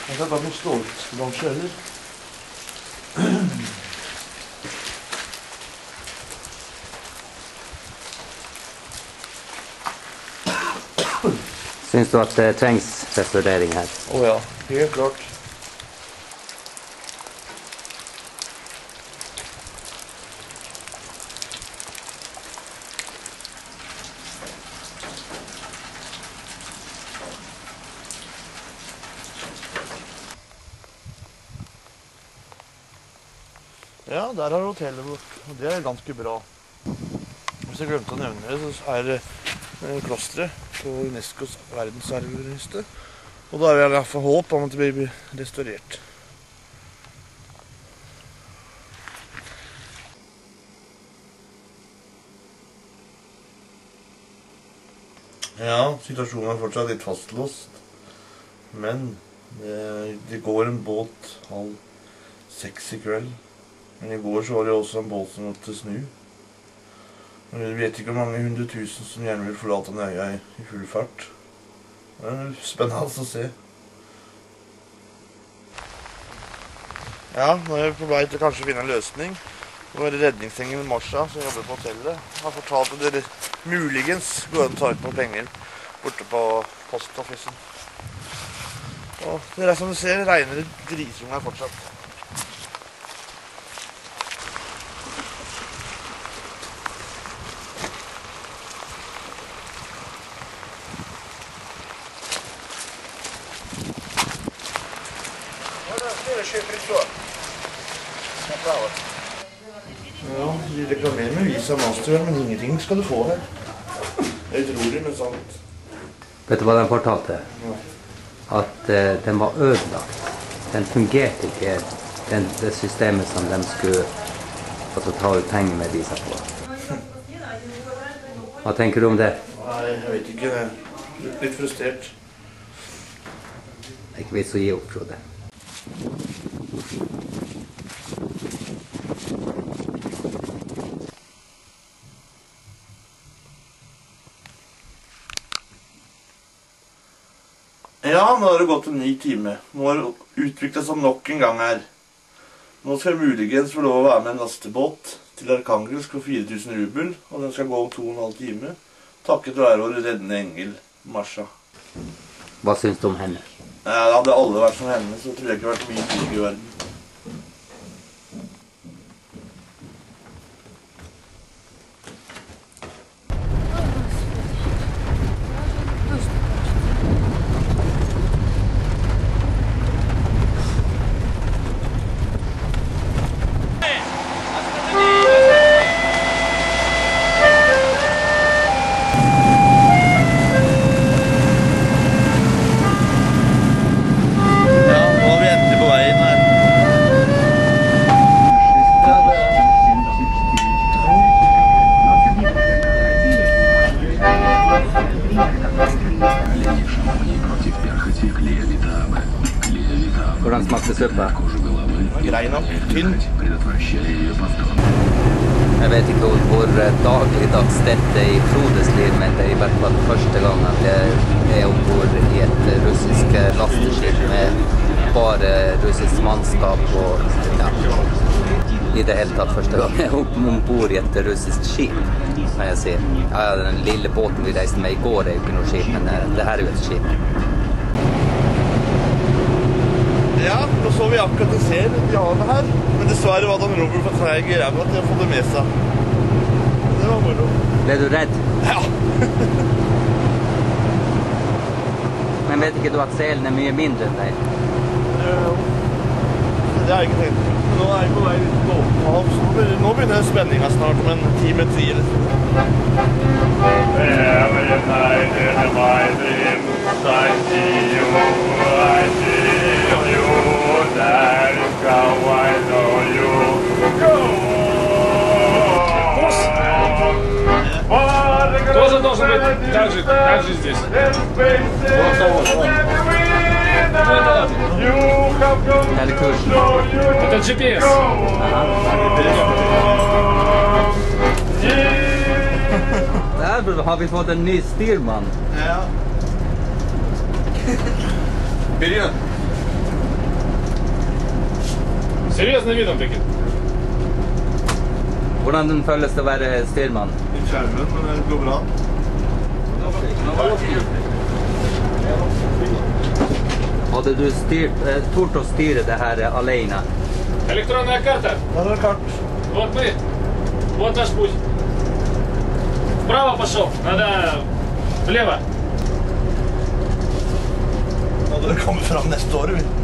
Jeg kan ta noen stålbransje heller. Syns du at det trengs restaurering her? Å ja, helt klart. Vårt, og det er ganske bra. Hvis jeg glemte å nevne det, så er det eh, klosteret på Unescos verdensarvliste. Og da har vi i hvert fall håp om at det blir restaurert. Ja, situasjonen er fortsatt litt fastlåst. Men det, det går en båt halv seks i kveld. Men i går så var det også en båt som måtte snu. Men Vi vet ikke hvor mange hundre tusen som gjerne vil forlate den øya i, i full fart. Det er spennende å se. Ja, nå er vi på vei til kanskje å finne en løsning. Det redningsengen Marsha som jobber på hotellet. Har fortalt at dere muligens går an å ta ut noen penger borte på postoffisen. Og det er som du ser, regner det drittungt her fortsatt. Ja, de reklamerer med men ingenting skal du få her. Det er utrolig, men sant. Vet du hva de fortalte? At uh, den var ødelagt. Den fungerte ikke, den, det systemet som de skulle altså, ta ut penger med Visa på. Hva tenker du om det? Nei, jeg vet ikke. Litt frustrert. Det er ikke vits å gi opp, Frode. Ja, nå har gått en ny time. Nå har utviklet seg nok en gang her. Nå skal jeg muligens få lov å være med en lastebåt til Arkangelsk for 4000 rubel, og den skal gå om to og en halv time. Takket være vår reddende engel, Marsha. Hva syns du om henne? Ja, hadde alle vært som henne, så tror jeg ikke det vært mye krig i verden. Ja, den lille båten vi reiste med i går er jo ikke noe skip, men eh, det her er jo et skip. Ja, nå så vi akkurat en ser i havet her, men dessverre var det en Robert for treig i ræva til å få det med seg. Det var moro. Ble du redd? Ja. (laughs) Men vet ikke du at selen er mye mindre enn deg? Jo. det har jeg ikke tenkt. Nå er jeg på vei litt til Åpen. Nå begynner spenninga snart om en time til. Тоже должен быть так же, так же здесь. Вот, вот, вот. kursen. Это GPS. Her har vi fått en ny styrmann. Ja. Begynn. Серьезный вид он такой. Hvordan føles det å være styrmann? Litt skjermen, men det går bra. Hadde du styrt, eh, tort å styre det her eh, alene? Электронная карта. Надо карт. Вот мы. Вот наш путь. Вправо пошел. Надо влево. Nå hadde det kommet fram neste år. vi.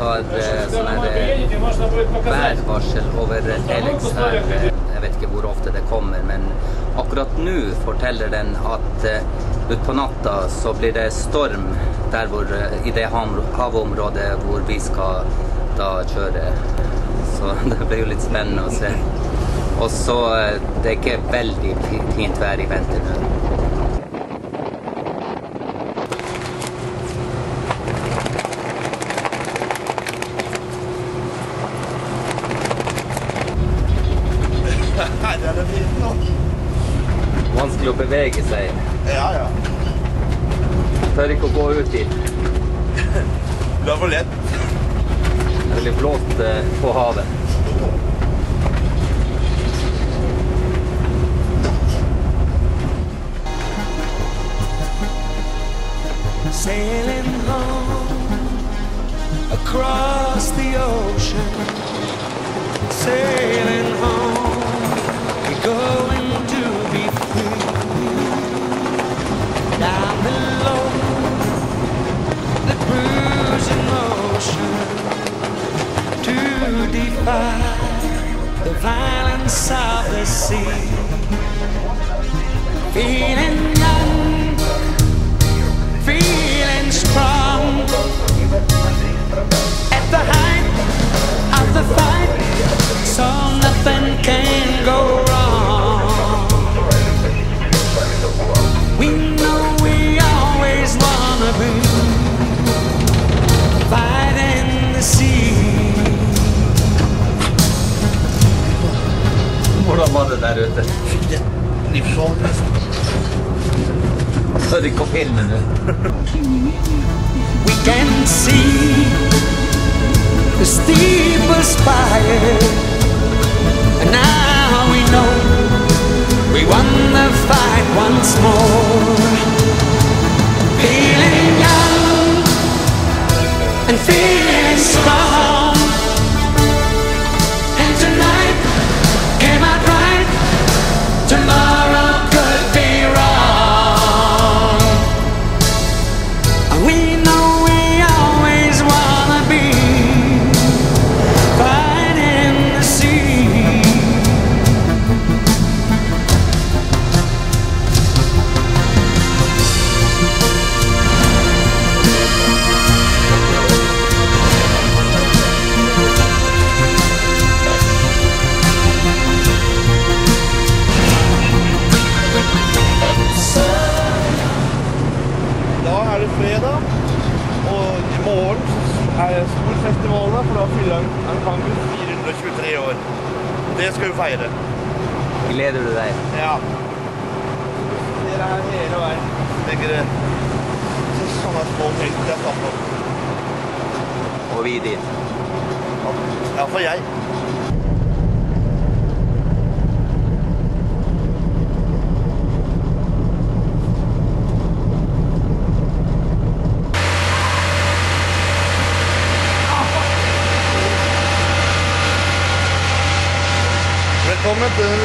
Mottar eh, sånn eh, værvarsel over Telex her. Eh, Jeg vet ikke hvor ofte det kommer, men akkurat nå forteller den at utpå natta så blir det storm der hvor, i det hav- havområdet hvor vi skal da kjøre. Så (laughs) det blir jo litt spennende å se. Og så Det er ikke veldig fi- fint vær i vente nå. Her er det fint nå. Vanskelig å bevege seg. Ja, ja. Tør ikke å gå ut dit. (laughs) det er for lett. Det blir blåst eh, på havet. Sailing home across the ocean. Sailing the violence of the sea. Feeling young feeling strong at the height of the fight, so nothing can go Det der ute? Livsfarlig. Tør ikke å filme nå. We can see the steeple spire. And now we know we won the fight once more. Feeling young and feeling strong. Fyller en Kangus 423 år. Det skal vi feire. Gleder du deg? Ja. Dere er hele veien. Legger det sånne små telt jeg satt på. Og vi dit. Ja, for jeg. Den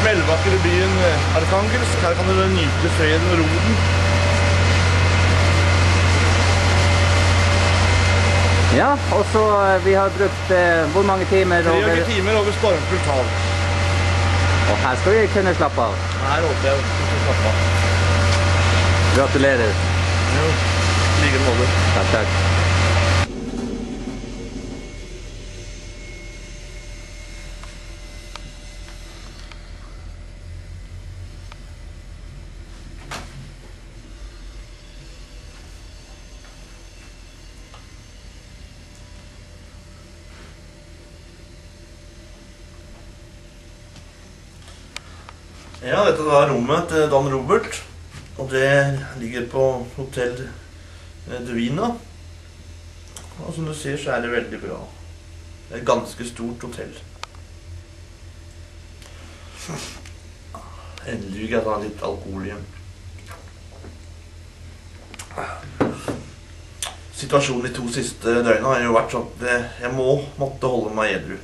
smellvakre byen Arkangelsk. Her kan dere nyte freden og roen. Ja, og så eh, vi har brukt eh, hvor mange timer 23 over timer over stormfullt hav. Og her skal vi kunne slappe av. Her håper jeg vi skal slappe av. Gratulerer. Jo, i like måte. Takk, takk. Ja, dette var rommet til Dan Robert. Og det ligger på hotell eh, Duina. Og som du ser, så er det veldig bra. Det er et ganske stort hotell. Endelig fikk jeg ta litt alkohol igjen. Situasjonen de to siste døgna har jo vært sånn at eh, jeg må måtte holde meg edru.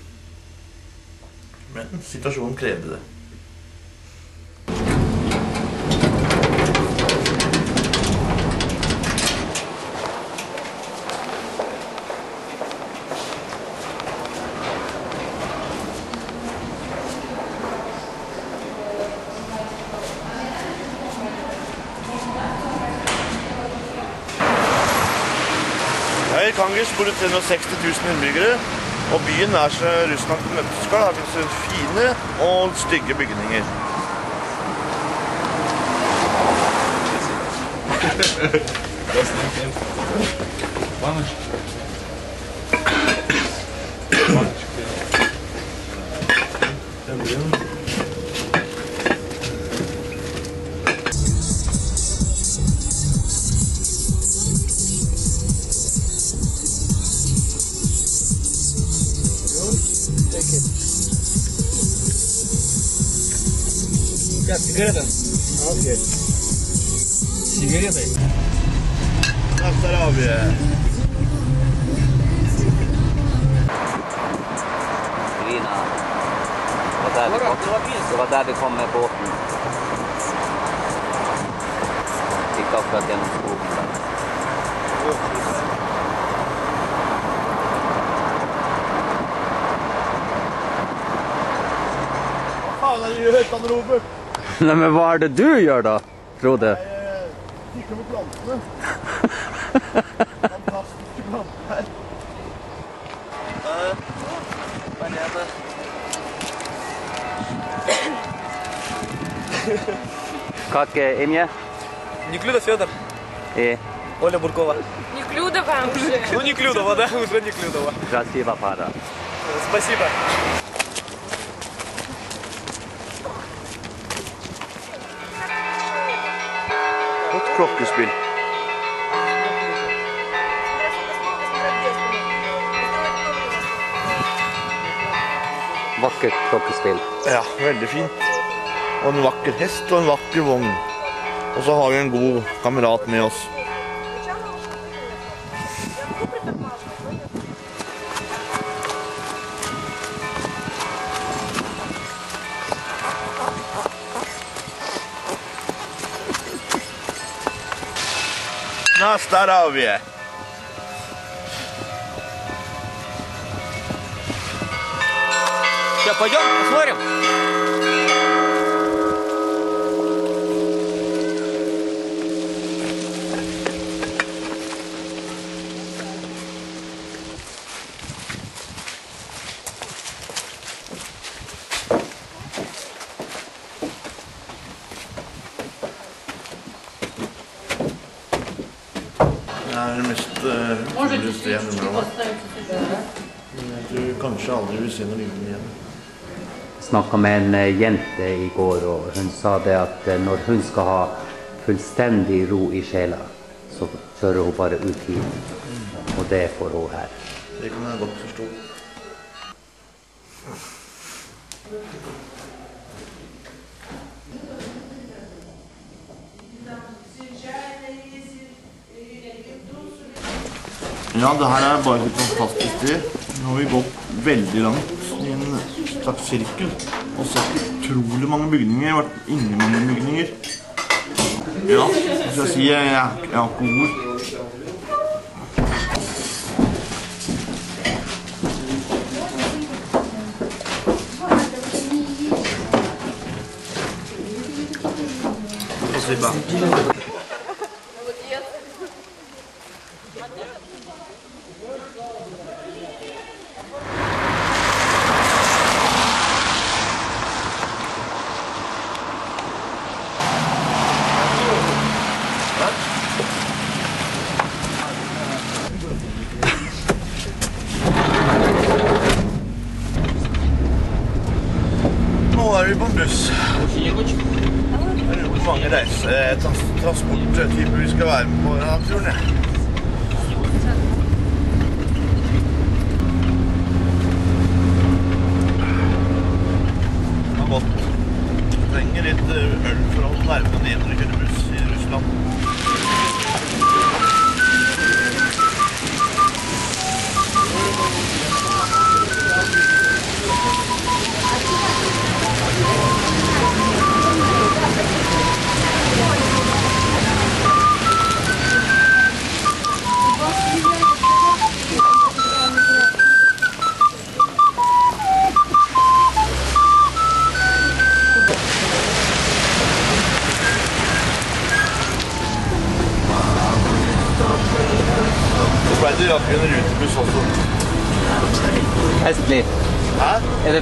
Men situasjonen krevde det. Her i Kangers bor det 360 000 innbyggere, og byen er så Russland til nøtteskall. Her fins fine og stygge bygninger. (laughs) Сейчас, сигарета. Окей. Сигаретой. На здоровье. Grina. Det var, där vi kom, det var där vi kom med båten. Gick akkurat genom skogen där. Hva faen er det du gjør, Dan Robert? (laughs) Nej men vad är det du gör då, Frode? Kikker på plantene. Fantastiske planter her. Как э, имя? Неклюдов Федор. И Оля Буркова. Неклюдова уже. Ну, Неклюдова, да, уже Неклюдова. красива пара. Спасибо. Klokkespill. Vakkert klokkespill. Ja, veldig fint. Og en vakker hest og en vakker vogn. Og så har vi en god kamerat med oss. На здоровье! Сейчас, пойдем, посмотрим. Lignende igjen. Snakka med en eh, jente i går, og hun sa det at eh, når hun skal ha fullstendig ro i sjela, så kjører hun bare ut hit. Og det får hun her. Det kan jeg godt forstå. Ja, det her er bare et fantastisk sted. Nå har vi gått veldig langt i en slags sirkel og sett utrolig mange bygninger. Vært inni mange bygninger. Ja, hva skal jeg si? Jeg er jeg har ikke ord. Спасибо.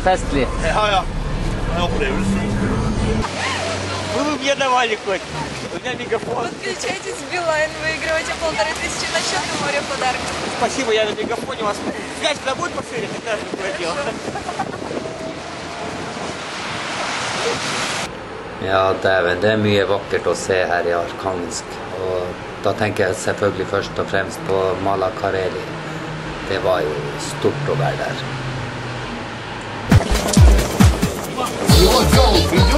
festlig? Ja, ja. Det er opplevelsen. Вы мне давали хоть. У меня мегафон. Подключайтесь в Билайн, выигрывайте полторы тысячи на счет и море подарков. Спасибо, я на мегафоне у вас. Связь когда будет пошире, тогда другое дело. Ja, dæven, det er mye vakkert å se her i Arkangelsk. Og da tenker jeg selvfølgelig først og fremst på Mala Kareli. Det var jo stort å være der. Go.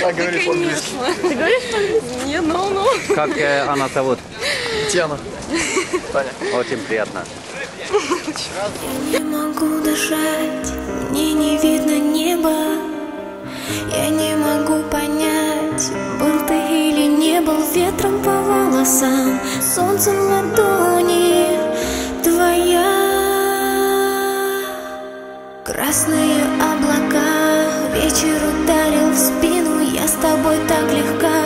Я говорю по-английски. Ты говоришь по-английски? Не, ну, ну. Как э, она зовут? Тиана. Очень приятно. Не могу дышать, мне не видно неба. Я не могу понять, был ты или не был ветром по волосам, солнцем в ладони твоя. Вечер ударил в спину, я с тобой так легка,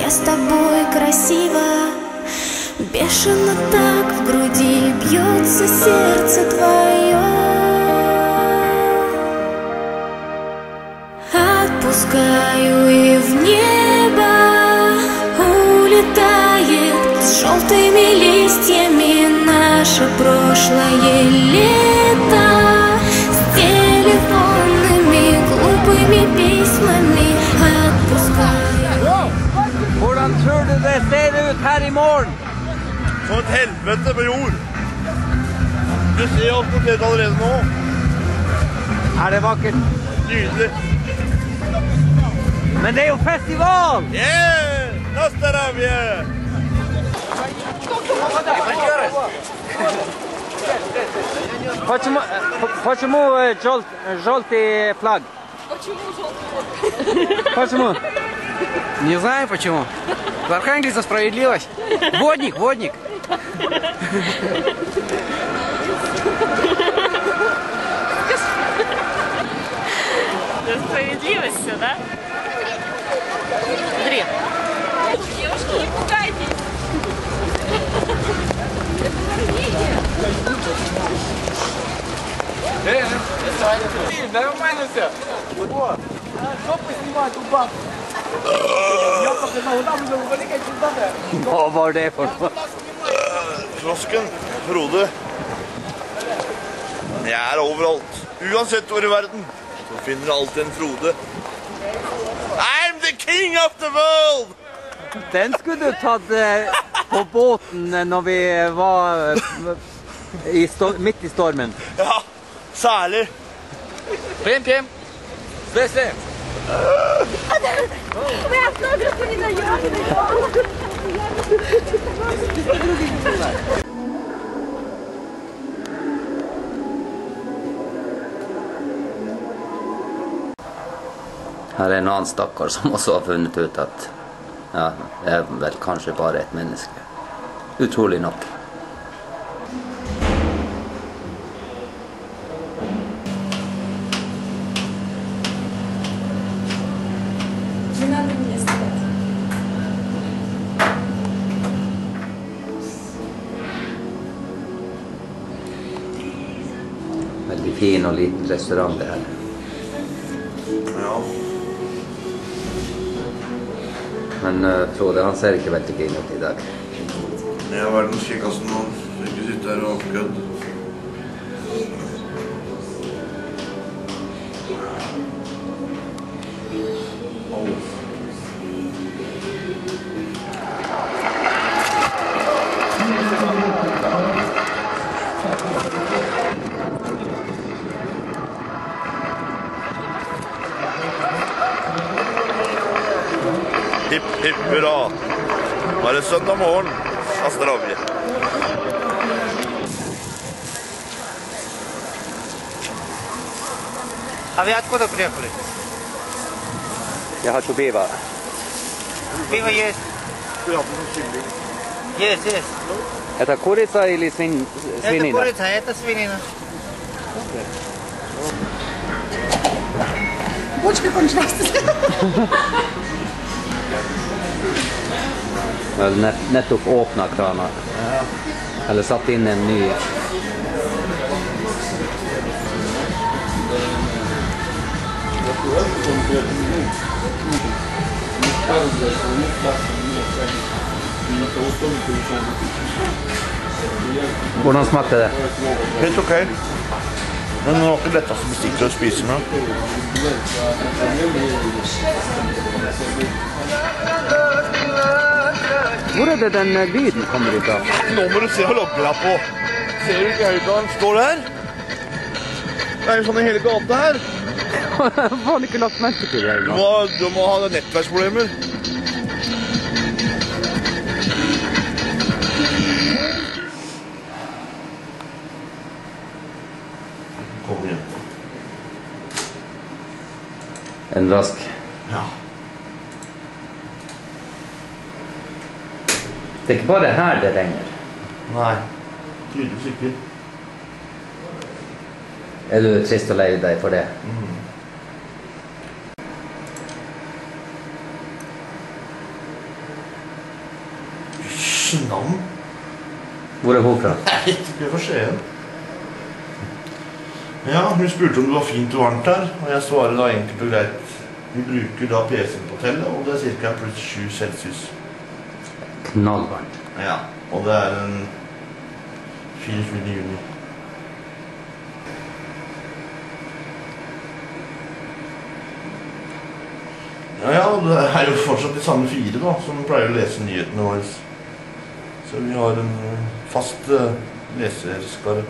я с тобой красива. Бешено так в груди бьется сердце твое. Отпускаю и в небо улетает с желтыми листьями наше прошлое лето det ser ut her i morgen? Som et helvete på jord. Du ser opp på det allerede nå. Er det vakkert? Nydelig. Men det er jo festival! Yeah! Nastaravje! Почему, почему э, жел- желтый флаг? Почему? Не знаю почему. В Архангельске справедливость. Водник, водник. За справедливость все, да? Смотри. Девушки, не пугайтесь. Нормально все. Вот. Жопу снимать. Я Hva var det for noe? Frosken. Frode. Jeg er overalt. Uansett hvor i verden, så finner du alltid en Frode. I'm the king of the world! Den skulle du tatt eh, på båten når vi var eh, i midt i stormen. Ja, særlig. Pim, pim. Ses, ses. Вы автографы не даете. Her er en annen stakkar som også har funnet ut at ja, jeg er vel kanskje bare et menneske. Utrolig nok. Og liten restaurant, det her. Ja. Men uh, Frode, han ser ikke veldig keen ut i dag. Jeg er verdens kjekkeste mann. Ikke sitte her og kødd. Hipp, hipp hurra. Nå er det søndag morgen. Astravje. А вы откуда приехали? Jeg har to piva. Пиво есть? Есть, есть. Это курица или свин... Это свинина? курица, а это свинина. Бочка кончилась. Nett, nettopp åpna krana. Eller satt inn en ny. Hvordan smakte det? Helt ok. Men det var ikke letteste bestikket å spise med. Hvor er det den eh, lyden kommer av? Nå må du se hva logger deg på. Ser du ikke høyttaleren står der? Det er jo sånn i hele gata her. (laughs) Faen ikke lagt merke til det. Du må, du må ha nettverksproblemer. Kom igjen. En rask. Ja. Det er ikke bare her det regner. Nei. Tydeligvis ikke. Er du trist og lei deg for det? Snam? Hvor er hun fra? (laughs) Nei, ikke for Skien. Ja, hun spurte om det var fint og varmt her, og jeg svarer da enkelt og greit. Vi bruker da PC-en på hotellet, og det er ca. pluss 7 celsius. Knallvarmt. Ja, og det er en 24. juni. Ja, ja, det er jo fortsatt de samme fire da, som pleier å lese nyhetene våre. Så vi har en eh, fast uh, leserskare.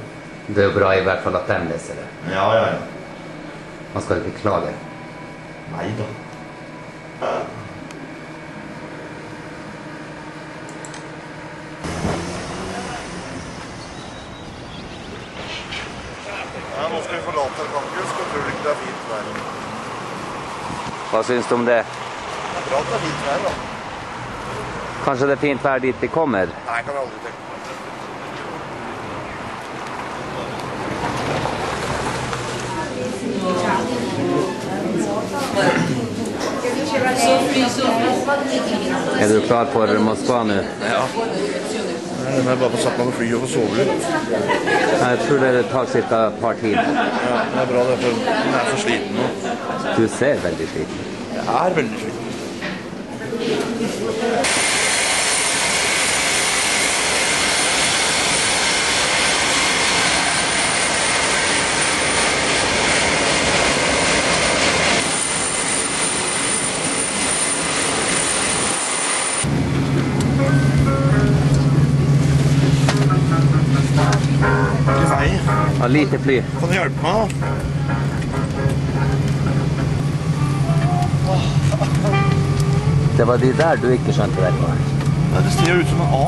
Det er jo bra i hvert fall at de leser det. Ja, ja, ja. Man skal ikke klage. Nei da. Nå skal vi forlate Kankus, og tror du ikke det er fint vær? Hva syns du om det? Det er bra at det er fint vær, da. Kanskje det er fint vær dit vi kommer? Nei, kan kan aldri tenke på. Er du klar for Moskva nå? Ja. Nei, Jeg bare få satt meg på flyet og få sove litt. Jeg tror det tar ca. et par timer. Ja, det er bra, det, for jeg er for sliten nå. Du ser veldig sliten Jeg er veldig sliten. Lite fly. kan du hjelpe meg? da? Det var de der du ikke skjønte på. Nei, Det ser ut som en A.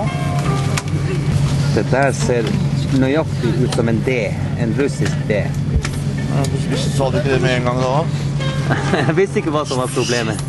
Det der ser nøyaktig ut som en D. En russisk D. Sa du ikke det med en gang da? (laughs) Jeg visste ikke hva som var problemet.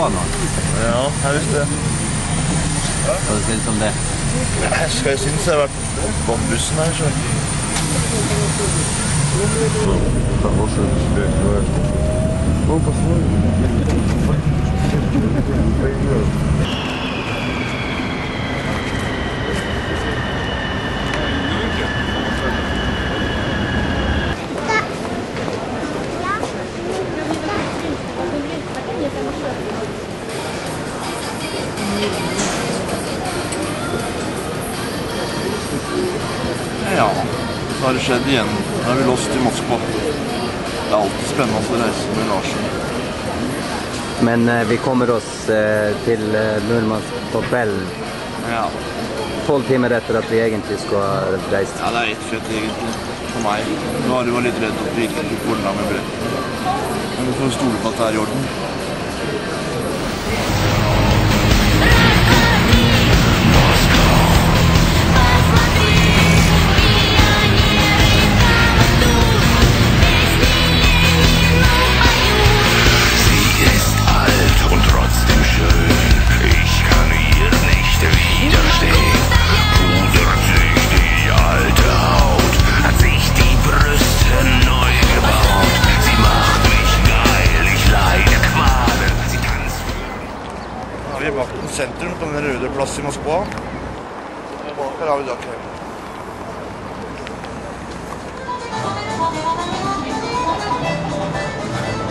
i Moskva nå? Ja, jeg visste det. Hva syns du om det? Jeg skal jeg synes jeg har vært på bussen her, så. Хороший успех, давай. Ну, посмотрим. Ja, så har det skjedd igjen. Nå er vi lost i Moskva. Det er alltid spennende å reise med Larsen. Men eh, vi kommer oss eh, til eh, Murmansk på kvelden. Ja. Tolv timer etter at vi egentlig skulle ha reist. Ja, det er ett fett egentlig, for meg. Nå var du litt redd at vi ikke fikk ordna med billetten. Men vi får stole på at det er i orden. Plass i Moskva. Bak her har vi Dakhjem.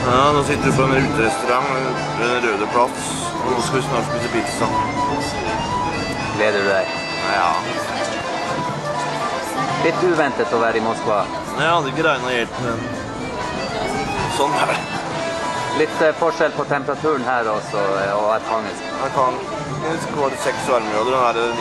Ja, nå sitter vi på en uterestaurant ved den røde plass, og nå skal vi snart spise pizza. Gleder du deg? Ja. Litt uventet å være i Moskva. Jeg hadde ikke regna helt med den. Sånn er det. Litt eh, forskjell på temperaturen her også, eh, og arkhangelsk. Her kan det var det seks varmegrader,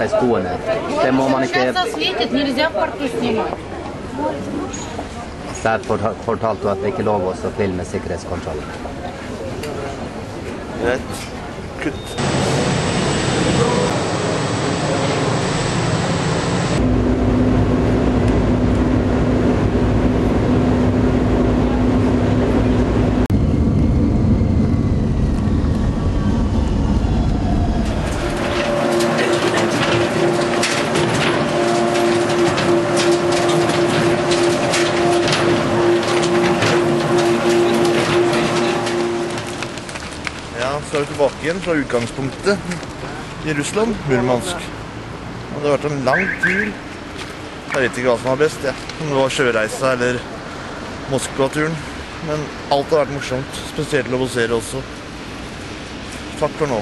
seg skoene. Det må man ikke Der fortalte hun at det ikke er lov å filme sikkerhetskontrollen. Rett. Kutt. Igjen fra utgangspunktet i Russland, Murmansk. Og det har vært en lang tur. Jeg vet ikke hva som var best, jeg. om det var sjøreisa eller Moskva-turen. Men alt har vært morsomt, spesielt Lovosere også. Takk for nå.